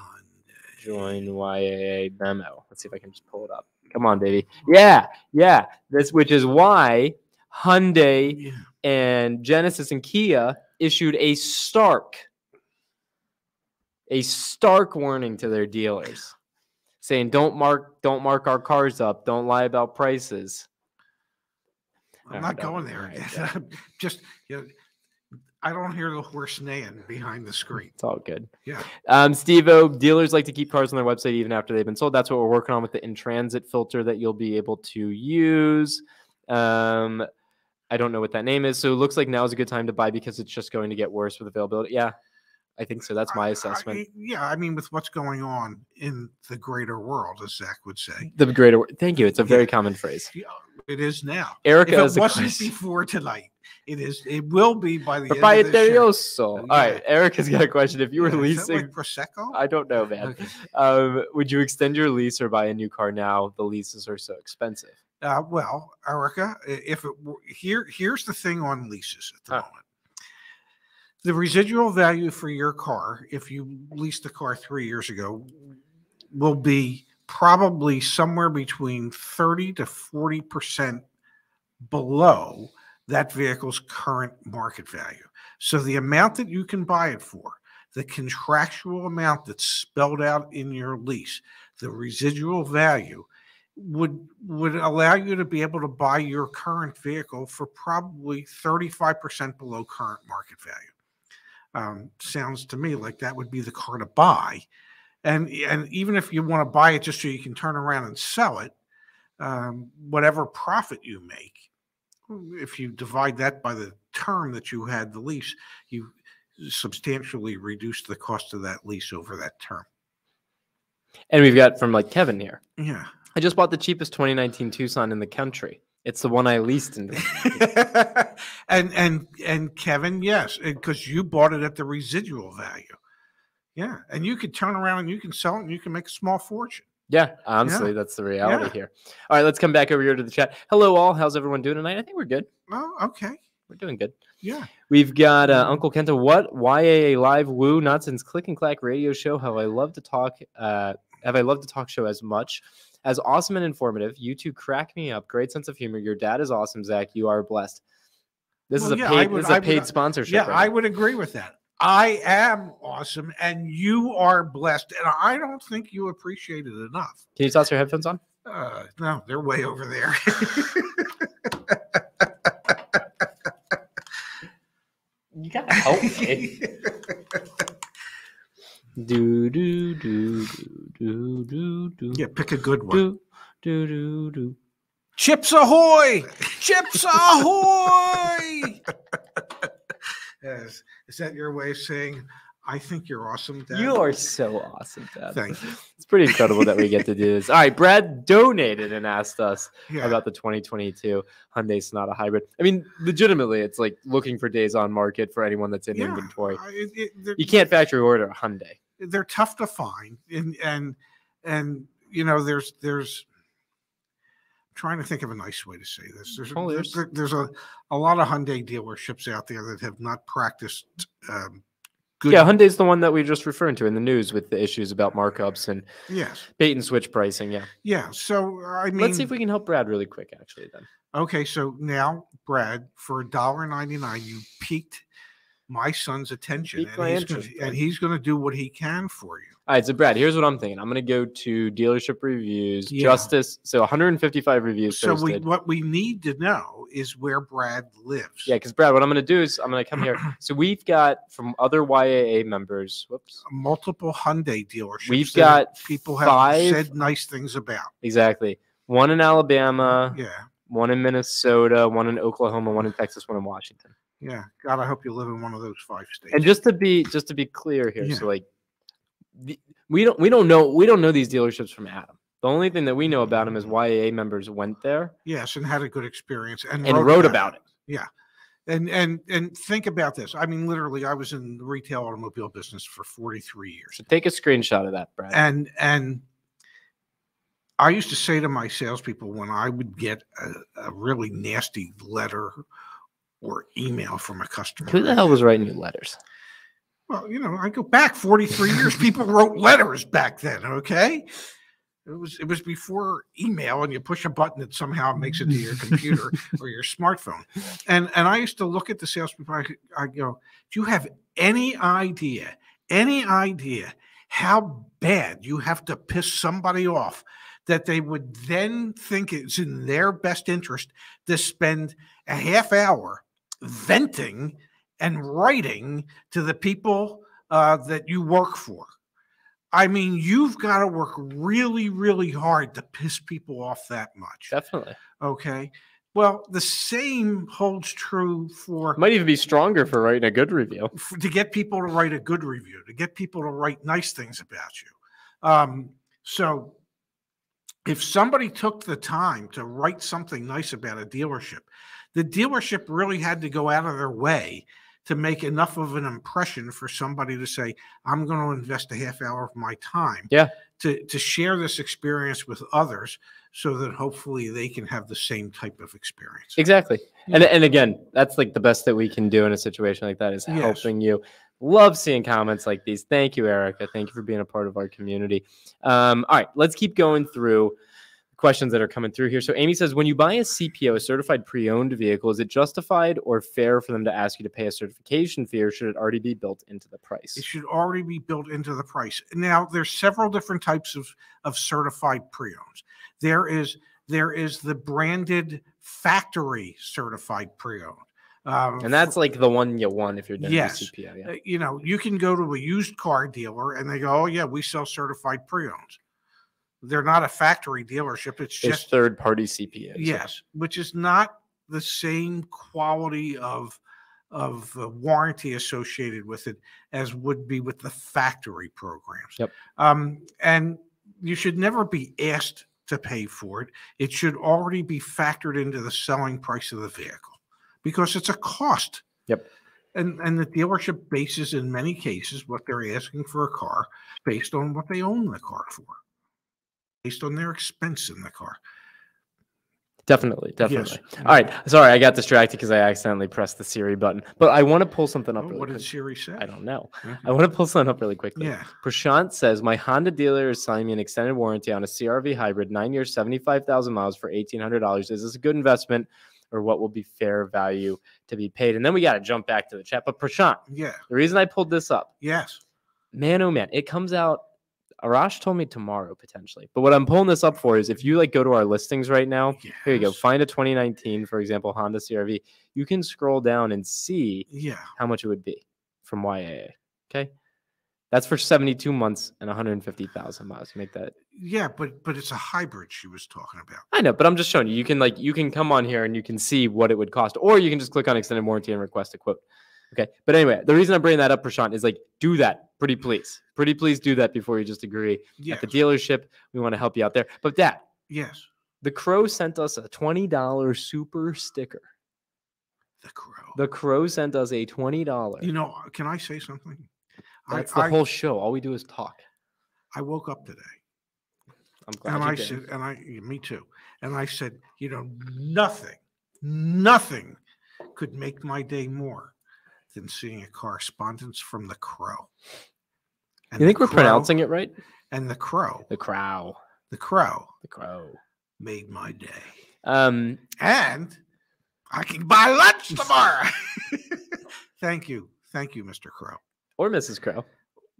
[SPEAKER 2] join YAA memo. Let's see if I can just pull it up. Come on, baby. Yeah, yeah. This, which is why Hyundai
[SPEAKER 1] Yeah.
[SPEAKER 2] and Genesis and Kia issued a stark, a stark warning to their dealers, saying, "Don't mark, don't mark our cars up. Don't lie about prices."
[SPEAKER 1] I'm not going there.
[SPEAKER 2] right.
[SPEAKER 1] Just you know, I don't hear the horse neighing behind the screen.
[SPEAKER 2] It's all good.
[SPEAKER 1] Yeah.
[SPEAKER 2] Um, Steve O, dealers like to keep cars on their website even after they've been sold. That's what we're working on with the in transit filter that you'll be able to use. Um, I don't know what that name is. So it looks like now is a good time to buy because it's just going to get worse with availability. Yeah, I think so. That's
[SPEAKER 1] I-
[SPEAKER 2] my
[SPEAKER 1] I-
[SPEAKER 2] assessment.
[SPEAKER 1] yeah, I mean, with what's going on in the greater world, as Zach would say,
[SPEAKER 2] The greater, thank you. It's a very
[SPEAKER 1] Yeah.
[SPEAKER 2] common phrase.
[SPEAKER 1] yeah, it is now.
[SPEAKER 2] Erica
[SPEAKER 1] If it wasn't before tonight, it is. It will be by the end of this show.
[SPEAKER 2] Proprietarioso. All right. Erica's got a question. If you were leasing,
[SPEAKER 1] like prosecco.
[SPEAKER 2] I don't know, man.
[SPEAKER 1] Okay.
[SPEAKER 2] Um, would you extend your lease or buy a new car now? The leases are so expensive.
[SPEAKER 1] Uh, well, Erica, if it were here, here's the thing on leases at the
[SPEAKER 2] Huh.
[SPEAKER 1] moment. The residual value for your car, if you leased the car three years ago, will be probably somewhere between 30 to 40% below that vehicle's current market value. So the amount that you can buy it for, the contractual amount that's spelled out in your lease, the residual value would would allow you to be able to buy your current vehicle for probably 35% below current market value. Um, sounds to me like that would be the car to buy. And and even if you want to buy it just so you can turn around and sell it, um, whatever profit you make, if you divide that by the term that you had the lease, you substantially reduce the cost of that lease over that term.
[SPEAKER 2] And we've got from like Kevin here.
[SPEAKER 1] Yeah.
[SPEAKER 2] I just bought the cheapest 2019 Tucson in the country. It's the one I leased in.
[SPEAKER 1] and and and Kevin, yes, because you bought it at the residual value. Yeah, and you could turn around and you can sell it and you can make a small fortune.
[SPEAKER 2] Yeah, honestly, that's the reality here. All right, let's come back over here to the chat. Hello, all. How's everyone doing tonight? I think we're good.
[SPEAKER 1] Oh, okay.
[SPEAKER 2] We're doing good.
[SPEAKER 1] Yeah.
[SPEAKER 2] We've got uh, Uncle Kenta. What YAA live woo not since click and clack radio show? Have I loved to talk? Uh, have I loved to talk show as much? As awesome and informative. You two crack me up. Great sense of humor. Your dad is awesome, Zach. You are blessed. This
[SPEAKER 1] Well,
[SPEAKER 2] is a
[SPEAKER 1] yeah,
[SPEAKER 2] paid.
[SPEAKER 1] Would-
[SPEAKER 2] this is a
[SPEAKER 1] I would-
[SPEAKER 2] sponsorship.
[SPEAKER 1] Yeah,
[SPEAKER 2] right
[SPEAKER 1] I
[SPEAKER 2] now.
[SPEAKER 1] would agree with that. I am awesome and you are blessed. And I don't think you appreciate it enough.
[SPEAKER 2] Can you toss your headphones on?
[SPEAKER 1] Uh, no, they're way over there.
[SPEAKER 2] You gotta help me. do do do do do do do.
[SPEAKER 1] yeah, pick a good one.
[SPEAKER 2] Do do do do.
[SPEAKER 1] Chips ahoy! Chips ahoy! Yes. Is that your way of saying, I think you're awesome, Dad?
[SPEAKER 2] You are so awesome, Dad.
[SPEAKER 1] Thank you.
[SPEAKER 2] It's pretty incredible that we get to do this. All right, Brad donated and asked us
[SPEAKER 1] Yeah.
[SPEAKER 2] about the 2022 Hyundai Sonata Hybrid. I mean, legitimately, it's like looking for days on market for anyone that's in
[SPEAKER 1] Yeah,
[SPEAKER 2] inventory.
[SPEAKER 1] It- it-
[SPEAKER 2] You can't factory order a Hyundai.
[SPEAKER 1] they're tough to find. And, and, and, you know, there's, there's, I'm trying to think of a nice way to say this. There's,
[SPEAKER 2] Oh,
[SPEAKER 1] there's,
[SPEAKER 2] there's-
[SPEAKER 1] there's a, a lot of Hyundai dealerships out there that have not practiced, um, good.
[SPEAKER 2] Yeah, Hyundai's the one that we just referred to in the news with the issues about markups and
[SPEAKER 1] Yes.
[SPEAKER 2] bait and switch pricing. Yeah.
[SPEAKER 1] Yeah. So, I mean,
[SPEAKER 2] Let's see if we can help Brad really quick, actually, then.
[SPEAKER 1] Okay, so now, Brad, for a dollar ninety nine, you piqued my son's attention, and he's, gonna, and he's going to do what he can for you.
[SPEAKER 2] All right, so Brad, here's what I'm thinking. I'm gonna go to dealership reviews,
[SPEAKER 1] Yeah.
[SPEAKER 2] Justice. So 155 reviews
[SPEAKER 1] So we, what we need to know is where Brad lives.
[SPEAKER 2] Yeah, because Brad, what I'm gonna do is I'm gonna come here. So we've got from other YAA members. Whoops.
[SPEAKER 1] multiple Hyundai dealerships.
[SPEAKER 2] We've
[SPEAKER 1] that
[SPEAKER 2] got
[SPEAKER 1] people have
[SPEAKER 2] five-
[SPEAKER 1] said nice things about.
[SPEAKER 2] Exactly. One in Alabama,
[SPEAKER 1] Yeah,
[SPEAKER 2] one in Minnesota, one in Oklahoma, one in Texas, one in Washington.
[SPEAKER 1] Yeah. God, I hope you live in one of those five states.
[SPEAKER 2] And just to be just to be clear here,
[SPEAKER 1] Yeah.
[SPEAKER 2] so like the, we don't we don't know we don't know these dealerships from Adam. The only thing that we know about him is mm-hmm. YAA members went there
[SPEAKER 1] yes, and had a good experience and,
[SPEAKER 2] and wrote about it. Yeah.
[SPEAKER 1] And and and think about this. I mean, literally, I was in the retail automobile business for forty three years.
[SPEAKER 2] So take a screenshot of that, Brad.
[SPEAKER 1] and and I used to say to my salespeople when I would get a, a really nasty letter or email from a customer.
[SPEAKER 2] Who the hell was writing you letters?
[SPEAKER 1] Well, you know, I go back 43 years. People wrote letters back then. Okay. It was it was before email, and you push a button that somehow makes it to your computer or your smartphone. And and I used to look at the salespeople. I, I go, "Do you have any idea, any idea how bad you have to piss somebody off that they would then think it's in their best interest to spend a half hour venting and writing to the people uh, that you work for?" I mean, you've got to work really, really hard to piss people off that much.
[SPEAKER 2] Definitely.
[SPEAKER 1] Okay. Well, the same holds true for,
[SPEAKER 2] Might even be stronger for writing a good review.
[SPEAKER 1] for to get people to write a good review, to get people to write nice things about you. Um, so, if somebody took the time to write something nice about a dealership, the dealership really had to go out of their way to make enough of an impression for somebody to say, "I'm going to invest a half hour of my time."
[SPEAKER 2] Yeah.
[SPEAKER 1] To to share this experience with others, so that hopefully they can have the same type of experience.
[SPEAKER 2] Exactly. And and again, that's like the best that we can do in a situation like that is
[SPEAKER 1] Yes.
[SPEAKER 2] helping you. Love seeing comments like these. Thank you, Erica. Thank you for being a part of our community. Um, all right, let's keep going through questions that are coming through here. So Amy says, when you buy a CPO, a certified pre-owned vehicle, is it justified or fair for them to ask you to pay a certification fee, or should it already be built into the price?
[SPEAKER 1] It should already be built into the price. Now, there's several different types of, of certified pre-owns. There is there is the branded factory certified pre-owned. Um,
[SPEAKER 2] And that's like the one you want if you're doing
[SPEAKER 1] Yes.
[SPEAKER 2] a CPO. Yeah.
[SPEAKER 1] uh, you know, you can go to a used car dealer and they go, "Oh yeah, we sell certified pre-owns." They're not a factory dealership. It's just
[SPEAKER 2] third party yeah.
[SPEAKER 1] yes, which is not the same quality of of uh, warranty associated with it as would be with the factory programs.
[SPEAKER 2] Yep.
[SPEAKER 1] Um, and you should never be asked to pay for it. It should already be factored into the selling price of the vehicle because it's a cost.
[SPEAKER 2] Yep.
[SPEAKER 1] And and the dealership bases in many cases what they're asking for a car based on what they own the car for, based on their expense in the car.
[SPEAKER 2] Definitely, definitely. All right. Sorry, I got distracted because I accidentally pressed the Siri button. But I want to pull something up.
[SPEAKER 1] Oh,
[SPEAKER 2] really
[SPEAKER 1] what did. Siri say?
[SPEAKER 2] I don't know.
[SPEAKER 1] Mhm.
[SPEAKER 2] I want to pull something up really quickly.
[SPEAKER 1] Yeah.
[SPEAKER 2] Prashant says my Honda dealer is signing me an extended warranty on a CRV hybrid, nine years, seventy-five thousand miles for eighteen hundred dollars. Is this a good investment, or what will be fair value to be paid? And then we got to jump back to the chat. But Prashant,
[SPEAKER 1] Yeah.
[SPEAKER 2] the reason I pulled this up,
[SPEAKER 1] Yes.
[SPEAKER 2] man, oh man, it comes out. Arash told me tomorrow potentially, but what I'm pulling this up for is if you like go to our listings right now, here you go, find a 2019, for example, Honda CRV. You can scroll down and see
[SPEAKER 1] Yeah.
[SPEAKER 2] how much it would be from YAA. Okay. That's for 72 months and 150,000 miles. Make that.
[SPEAKER 1] Yeah, but but it's a hybrid she was talking about.
[SPEAKER 2] I know, but I'm just showing you. You can like you can come on here and you can see what it would cost, or you can just click on extended warranty and request a quote. Okay. But anyway, the reason I'm bringing that up, Prashant, is like do that. Pretty mm-hmm. please. Pretty please do that before you just agree
[SPEAKER 1] Yes.
[SPEAKER 2] at the dealership. We want to help you out there. But that
[SPEAKER 1] Yes.
[SPEAKER 2] the Crow sent us a $20 super sticker.
[SPEAKER 1] The crow.
[SPEAKER 2] The Crow sent us a $20.
[SPEAKER 1] you know, can I say something?
[SPEAKER 2] That's
[SPEAKER 1] I,
[SPEAKER 2] the
[SPEAKER 1] I,
[SPEAKER 2] whole show. All we do is talk.
[SPEAKER 1] I woke up today
[SPEAKER 2] I'm glad
[SPEAKER 1] and I
[SPEAKER 2] did.
[SPEAKER 1] said, and I, me too. And I said, you know, nothing, nothing could make my day more than seeing a correspondence from the crow. And
[SPEAKER 2] you think we're
[SPEAKER 1] crow-
[SPEAKER 2] pronouncing it right?
[SPEAKER 1] And the crow,
[SPEAKER 2] The Crow.
[SPEAKER 1] the crow
[SPEAKER 2] The Crow.
[SPEAKER 1] made my day.
[SPEAKER 2] Um,
[SPEAKER 1] And I can buy lunch tomorrow. Thank you. Thank you, Mr. Crow.
[SPEAKER 2] or Mrs. Crow.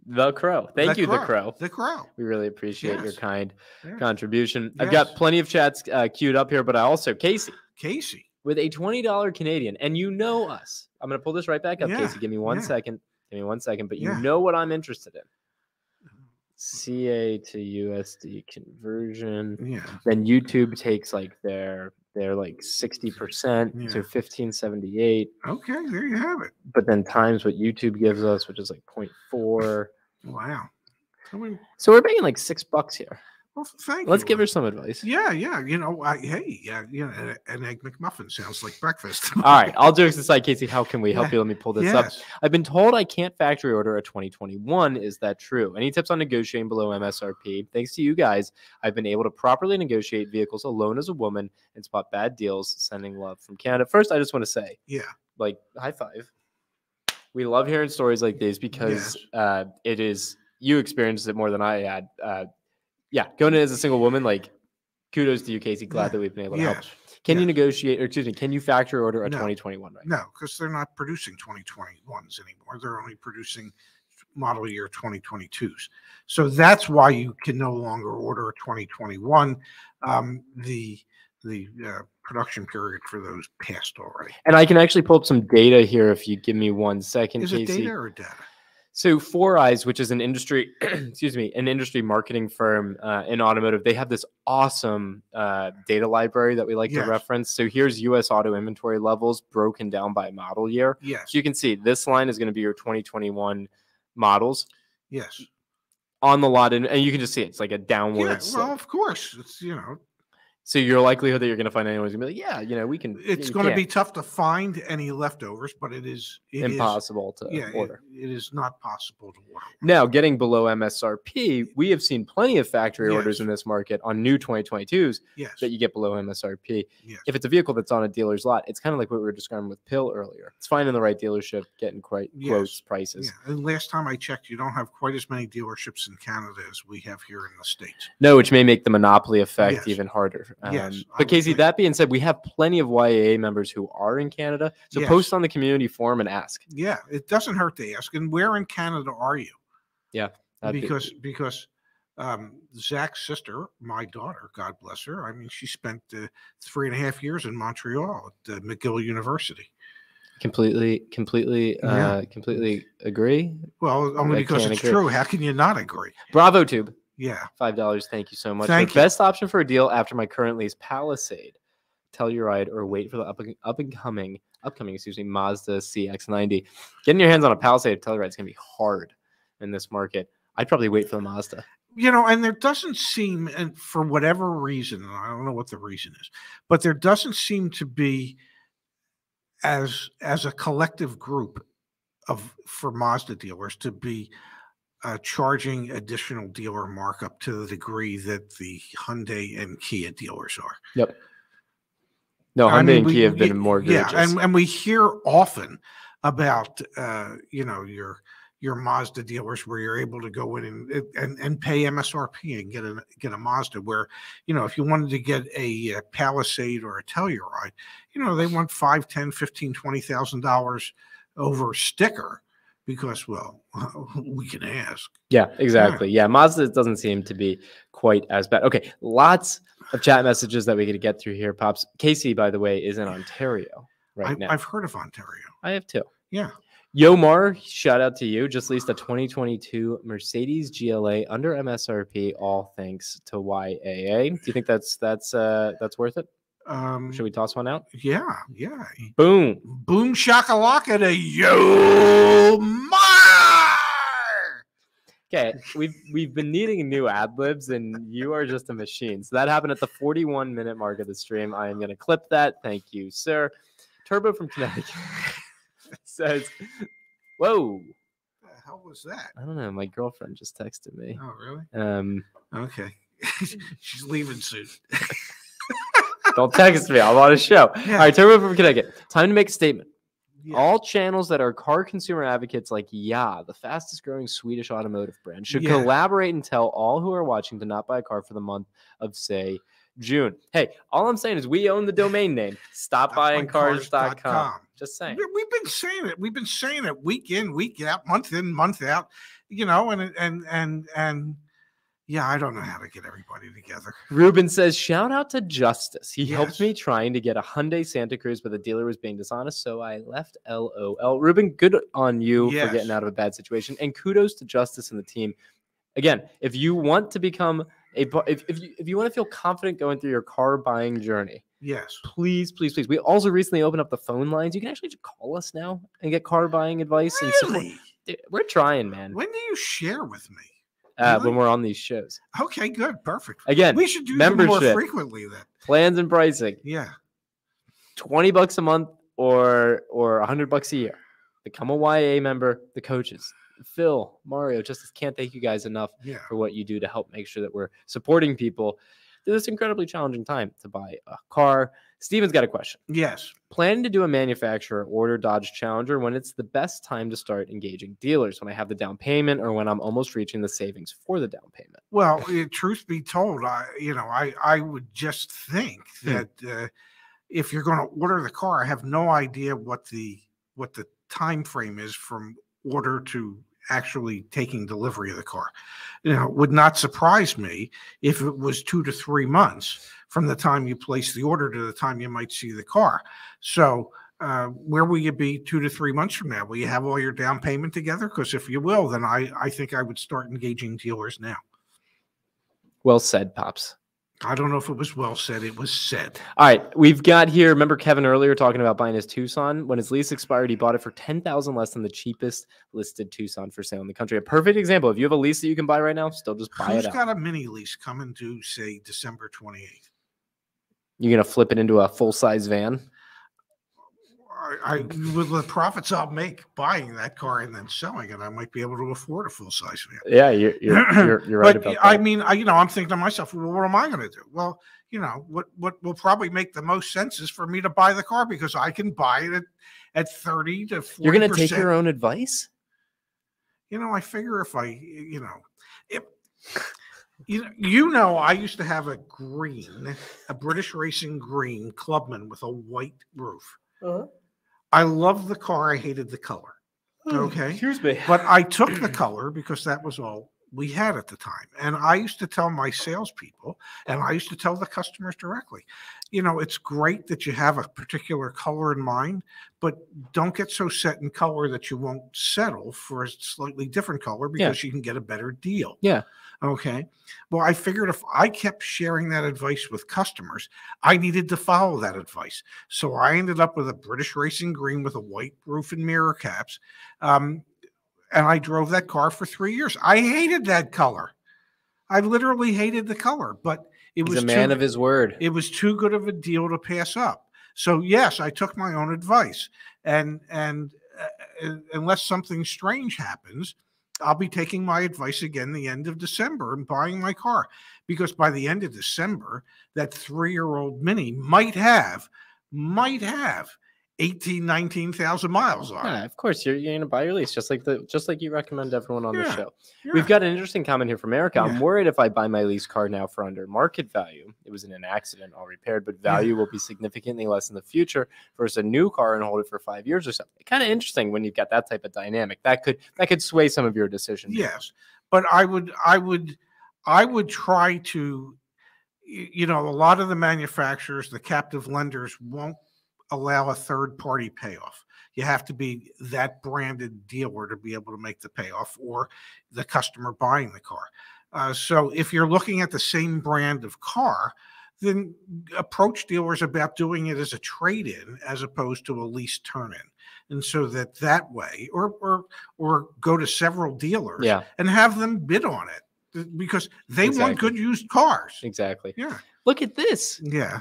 [SPEAKER 2] The Crow. Thank
[SPEAKER 1] The
[SPEAKER 2] you, the Crow.
[SPEAKER 1] The crow.
[SPEAKER 2] We really appreciate your kind
[SPEAKER 1] Yeah.
[SPEAKER 2] contribution. I've got plenty of chats uh, queued up here, but I also Casey
[SPEAKER 1] Casey.
[SPEAKER 2] with a twenty dollar Canadian, and you know us. I'm gonna pull this right back up,
[SPEAKER 1] Yeah,
[SPEAKER 2] Casey. Give me one
[SPEAKER 1] yeah.
[SPEAKER 2] second. Give me one second. But you
[SPEAKER 1] Yeah.
[SPEAKER 2] know what I'm interested in. Uh-huh. CA to USD conversion.
[SPEAKER 1] Yeah.
[SPEAKER 2] Then YouTube takes like their their like sixty percent
[SPEAKER 1] Yeah.
[SPEAKER 2] to fifteen seventy eight,
[SPEAKER 1] Okay, there you have it.
[SPEAKER 2] but then times what YouTube gives us, which is like 0.4.
[SPEAKER 1] Wow. I mean,
[SPEAKER 2] So we're paying like six bucks here.
[SPEAKER 1] Well, thank you.
[SPEAKER 2] Let's
[SPEAKER 1] you.
[SPEAKER 2] give her some advice.
[SPEAKER 1] Yeah, yeah. You know, I, hey, yeah, you know, an- egg McMuffin sounds like breakfast.
[SPEAKER 2] All right, all jokes aside, Casey, how can we help
[SPEAKER 1] Yeah.
[SPEAKER 2] you? Let me pull this up. I've been told I can't factory order a 2021. Is that true? Any tips on negotiating below MSRP? Thanks to you guys, I've been able to properly negotiate vehicles alone as a woman and spot bad deals. Sending love from Canada. First, I just want to say,
[SPEAKER 1] Yeah.
[SPEAKER 2] like, high five. We love hearing stories like these because uh, it is you experienced it more than I had. Uh, yeah, going in as a single woman, like, kudos to you, Casey. Glad
[SPEAKER 1] Yeah.
[SPEAKER 2] that we've been able to help.
[SPEAKER 1] Yes.
[SPEAKER 2] Can you negotiate, or excuse me, can you factory order a
[SPEAKER 1] No.
[SPEAKER 2] 2021 right?
[SPEAKER 1] No, because they're not producing 2021s anymore. They're only producing model year 2022s. So that's why you can no longer order a 2021. Um, the the uh, production period for those passed already.
[SPEAKER 2] And I can actually pull up some data here if you give me one second,
[SPEAKER 1] Is it
[SPEAKER 2] Casey.
[SPEAKER 1] data or data?
[SPEAKER 2] So Four Eyes, which is an industry, excuse me, an industry marketing firm uh, in automotive, they have this awesome uh, data library that we like
[SPEAKER 1] Yes.
[SPEAKER 2] to reference. So here's U.S. auto inventory levels broken down by model year.
[SPEAKER 1] Yes.
[SPEAKER 2] So you can see this line is going to be your 2021 models
[SPEAKER 1] Yes.
[SPEAKER 2] on the lot, and, and you can just see it. it's like a
[SPEAKER 1] Yeah,
[SPEAKER 2] downward. slope.
[SPEAKER 1] well, of course. It's you know,
[SPEAKER 2] so your likelihood that you're going to find anyone's going to be like, yeah, you know, we can.
[SPEAKER 1] it's going to be tough to find any leftovers, but it is it is-
[SPEAKER 2] impossible to
[SPEAKER 1] yeah, it-
[SPEAKER 2] order.
[SPEAKER 1] it is not possible to order.
[SPEAKER 2] Now, getting below MSRP, we have seen plenty of factory orders in this market on new 2022s
[SPEAKER 1] Yes.
[SPEAKER 2] that you get below MSRP.
[SPEAKER 1] yes.
[SPEAKER 2] If it's a vehicle that's on a dealer's lot, it's kind of like what we were describing with Phil earlier. It's finding the right dealership, getting quite close prices.
[SPEAKER 1] Yeah, and last time I checked, you don't have quite as many dealerships in Canada as we have here in the states.
[SPEAKER 2] No, which may make the monopoly effect
[SPEAKER 1] Yes.
[SPEAKER 2] even harder. Um,
[SPEAKER 1] Yes,
[SPEAKER 2] but Casey, that being said, we have plenty of YAA members who are in Canada. So
[SPEAKER 1] Yes.
[SPEAKER 2] post on the community forum and ask.
[SPEAKER 1] Yeah, it doesn't hurt to ask. And where in Canada are you?
[SPEAKER 2] That'd be-
[SPEAKER 1] because because um, Zach's sister, my daughter, God bless her. I mean, she spent uh, three and a half years in Montreal at uh, McGill University.
[SPEAKER 2] completely, completely,
[SPEAKER 1] Yeah.
[SPEAKER 2] uh, completely agree.
[SPEAKER 1] Well, only
[SPEAKER 2] I
[SPEAKER 1] because it's
[SPEAKER 2] agree.
[SPEAKER 1] true. How can you not agree?
[SPEAKER 2] Bravo Tube.
[SPEAKER 1] Yeah.
[SPEAKER 2] Five dollars. Thank you so much.
[SPEAKER 1] Thank
[SPEAKER 2] the
[SPEAKER 1] you.
[SPEAKER 2] best option for a deal after my current lease, Palisade. Telluride or wait for the up, and, up and coming upcoming excuse me Mazda CX90. Getting your hands on a Palisade Telluride is gonna be hard in this market. I'd probably wait for the Mazda.
[SPEAKER 1] you know, and there doesn't seem, and for whatever reason, and I don't know what the reason is, but there doesn't seem to be as as a collective group of for Mazda dealers to be uh, charging additional dealer markup to the degree that the Hyundai and Kia dealers are.
[SPEAKER 2] Yep. No,
[SPEAKER 1] I
[SPEAKER 2] Hyundai
[SPEAKER 1] mean,
[SPEAKER 2] and
[SPEAKER 1] we-
[SPEAKER 2] Kia have been more
[SPEAKER 1] Yeah, and, and we hear often about uh, you know your your Mazda dealers where you're able to go in and and, and pay MSRP and get a get a Mazda. Where you know if you wanted to get a, uh Palisade or a Telluride, you know they want five, ten, fifteen, twenty thousand dollars over sticker because well we can ask.
[SPEAKER 2] Yeah, exactly. Yeah, Mazda doesn't seem to be quite as bad. Okay, lots of chat messages that we to get through here, pops. Casey, by the way, is in Ontario right
[SPEAKER 1] I,
[SPEAKER 2] now.
[SPEAKER 1] I've heard of Ontario.
[SPEAKER 2] I have too
[SPEAKER 1] Yeah.
[SPEAKER 2] Yomar, shout out to you. Just leased a 2022 Mercedes GLA under MSRP, all thanks to YAA. Do you think that's that's uh that's worth it?
[SPEAKER 1] Um,
[SPEAKER 2] Should we toss one out?
[SPEAKER 1] yeah, yeah.
[SPEAKER 2] Boom.
[SPEAKER 1] Boom shakalaka to Yo Mar.
[SPEAKER 2] Okay, we've we've been needing new ad libs, and you are just a machine. So that happened at the 41 minute mark of the stream. I am going to clip that. Thank you, sir. Turbo from Connecticut says, "Whoa,
[SPEAKER 1] The hell was that?
[SPEAKER 2] I don't know. My girlfriend just texted me.
[SPEAKER 1] Oh, really?
[SPEAKER 2] Um,
[SPEAKER 1] Okay. She's leaving soon.
[SPEAKER 2] don't text me. I'm on a show. All
[SPEAKER 1] Yeah.
[SPEAKER 2] right, Turbo from Connecticut. Time to make a statement.
[SPEAKER 1] Yeah.
[SPEAKER 2] All channels that are car consumer advocates like Yeah, the fastest growing Swedish automotive brand, should
[SPEAKER 1] Yeah.
[SPEAKER 2] collaborate and tell all who are watching to not buy a car for the month of, say, June. Hey, all I'm saying is we own the domain name. Stop buying cars.com. Just saying.
[SPEAKER 1] We- We've been saying it. We've been saying it week in, week out, month in, month out. You know, and and and and yeah, I don't know how to get everybody together.
[SPEAKER 2] Ruben says, shout out to Justice. He helped me trying to get a Hyundai Santa Cruz, but the dealer was being dishonest, so I left LOL. Ruben, good on you for getting out of a bad situation. And kudos to Justice and the team. Again, if you want to become a if, if you if you want to feel confident going through your car buying journey,
[SPEAKER 1] Yes.
[SPEAKER 2] please, please, please. We also recently opened up the phone lines. You can actually just call us now and get car buying advice and support.
[SPEAKER 1] Really?
[SPEAKER 2] Dude, We're trying, man.
[SPEAKER 1] When do you share with me?
[SPEAKER 2] Uh,
[SPEAKER 1] really?
[SPEAKER 2] when we're on these shows.
[SPEAKER 1] Okay, good, perfect.
[SPEAKER 2] Again,
[SPEAKER 1] We should do them more frequently then.
[SPEAKER 2] plans and pricing.
[SPEAKER 1] Yeah.
[SPEAKER 2] 20 bucks a month or or 100 bucks a year become a YA member the coaches Phil Mario Justice can't thank you guys enough
[SPEAKER 1] Yeah.
[SPEAKER 2] for what you do to help make sure that we're supporting people through this incredibly challenging time to buy a car Steven's got a question
[SPEAKER 1] Yes.
[SPEAKER 2] planning to do a manufacturer order Dodge Challenger when it's the best time to start engaging dealers when I have the down payment or when I'm almost reaching the savings for the down payment
[SPEAKER 1] Well, eh, truth be told, I you know I I would just think
[SPEAKER 2] Hmm.
[SPEAKER 1] that uh, if you're going to order the car, I have no idea what the what the time frame is from order to actually taking delivery of the car. You know, would not surprise me if it was two to three months from the time you place the order to the time you might see the car. So. Uh, where will you be two to three months from now? Will you have all your down payment together? Because if you will, then I, I think I would start engaging dealers now.
[SPEAKER 2] well said pops
[SPEAKER 1] I don't know if it was well said. It was said.
[SPEAKER 2] All right, we've got here. Remember Kevin earlier talking about buying his Tucson when his lease expired. He bought it for ten thousand less than the cheapest listed Tucson for sale in the country. A perfect example. If you have a lease that you can buy right now, still just buy
[SPEAKER 1] Who's
[SPEAKER 2] it out.
[SPEAKER 1] got a mini lease coming due, say, December 28th?
[SPEAKER 2] You're gonna flip it into a full size van.
[SPEAKER 1] I, I, with the profits I'll make buying that car and then selling it, I might be able to afford a full size van.
[SPEAKER 2] Yeah, you're you're you're, you're right
[SPEAKER 1] but
[SPEAKER 2] about
[SPEAKER 1] I
[SPEAKER 2] that.
[SPEAKER 1] mean, I, you know, I'm thinking to myself, well, what am I going to do? Well, you know, what what will probably make the most sense is for me to buy the car because I can buy it at, at 30 to 40
[SPEAKER 2] You're gonna take your own advice.
[SPEAKER 1] you know, I figure if I, you know, if you know, you know, I used to have a green, a British racing green Clubman with a white roof. Uh-huh. I loved the car. I hated the color. Hmm, okay.
[SPEAKER 2] Excuse me.
[SPEAKER 1] But I took the color because that was all we had at the time. And I used to tell my salespeople, and I used to tell the customers directly, you know, it's great that you have a particular color in mind, but don't get so set in color that you won't settle for a slightly different color
[SPEAKER 2] Yeah.
[SPEAKER 1] because you can get a better deal.
[SPEAKER 2] Yeah.
[SPEAKER 1] Okay. Well, I figured if I kept sharing that advice with customers, I needed to follow that advice. So I ended up with a British Racing Green with a white roof and mirror caps. Um, and I drove that car for three years. I hated that color. I literally hated the color, but it
[SPEAKER 2] He's
[SPEAKER 1] was
[SPEAKER 2] a man
[SPEAKER 1] too,
[SPEAKER 2] of his word.
[SPEAKER 1] it was too good of a deal to pass up. So yes, I took my own advice, and and uh, uh, unless something strange happens, I'll be taking my advice again the end of December and buying my car because by the end of December, that three-year-old Mini might have might have 18, 19,000 miles on
[SPEAKER 2] Yeah, of course you're, you're gonna buy your lease just like the just like you recommend everyone on the show.
[SPEAKER 1] Yeah.
[SPEAKER 2] We've got an interesting comment here from Erica. I'm worried if I buy my lease car now for under market value. It was in an accident, all repaired, but value will be significantly less in the future versus a new car and hold it for five years or something. Kind of interesting when you've got that type of dynamic. That could that could sway some of your decisions.
[SPEAKER 1] Yes, but I would, I would, I would try to, you know, a lot of the manufacturers, the captive lenders won't allow a third party payoff. You have to be that branded dealer to be able to make the payoff or the customer buying the car. Uh, so if you're looking at the same brand of car, then approach dealers about doing it as a trade in as opposed to a lease turn in. And so that that way, or, or, or go to several dealers
[SPEAKER 2] Yeah,
[SPEAKER 1] and have them bid on it because they want
[SPEAKER 2] Exactly.
[SPEAKER 1] good used cars.
[SPEAKER 2] exactly.
[SPEAKER 1] Yeah.
[SPEAKER 2] Look at this.
[SPEAKER 1] Yeah.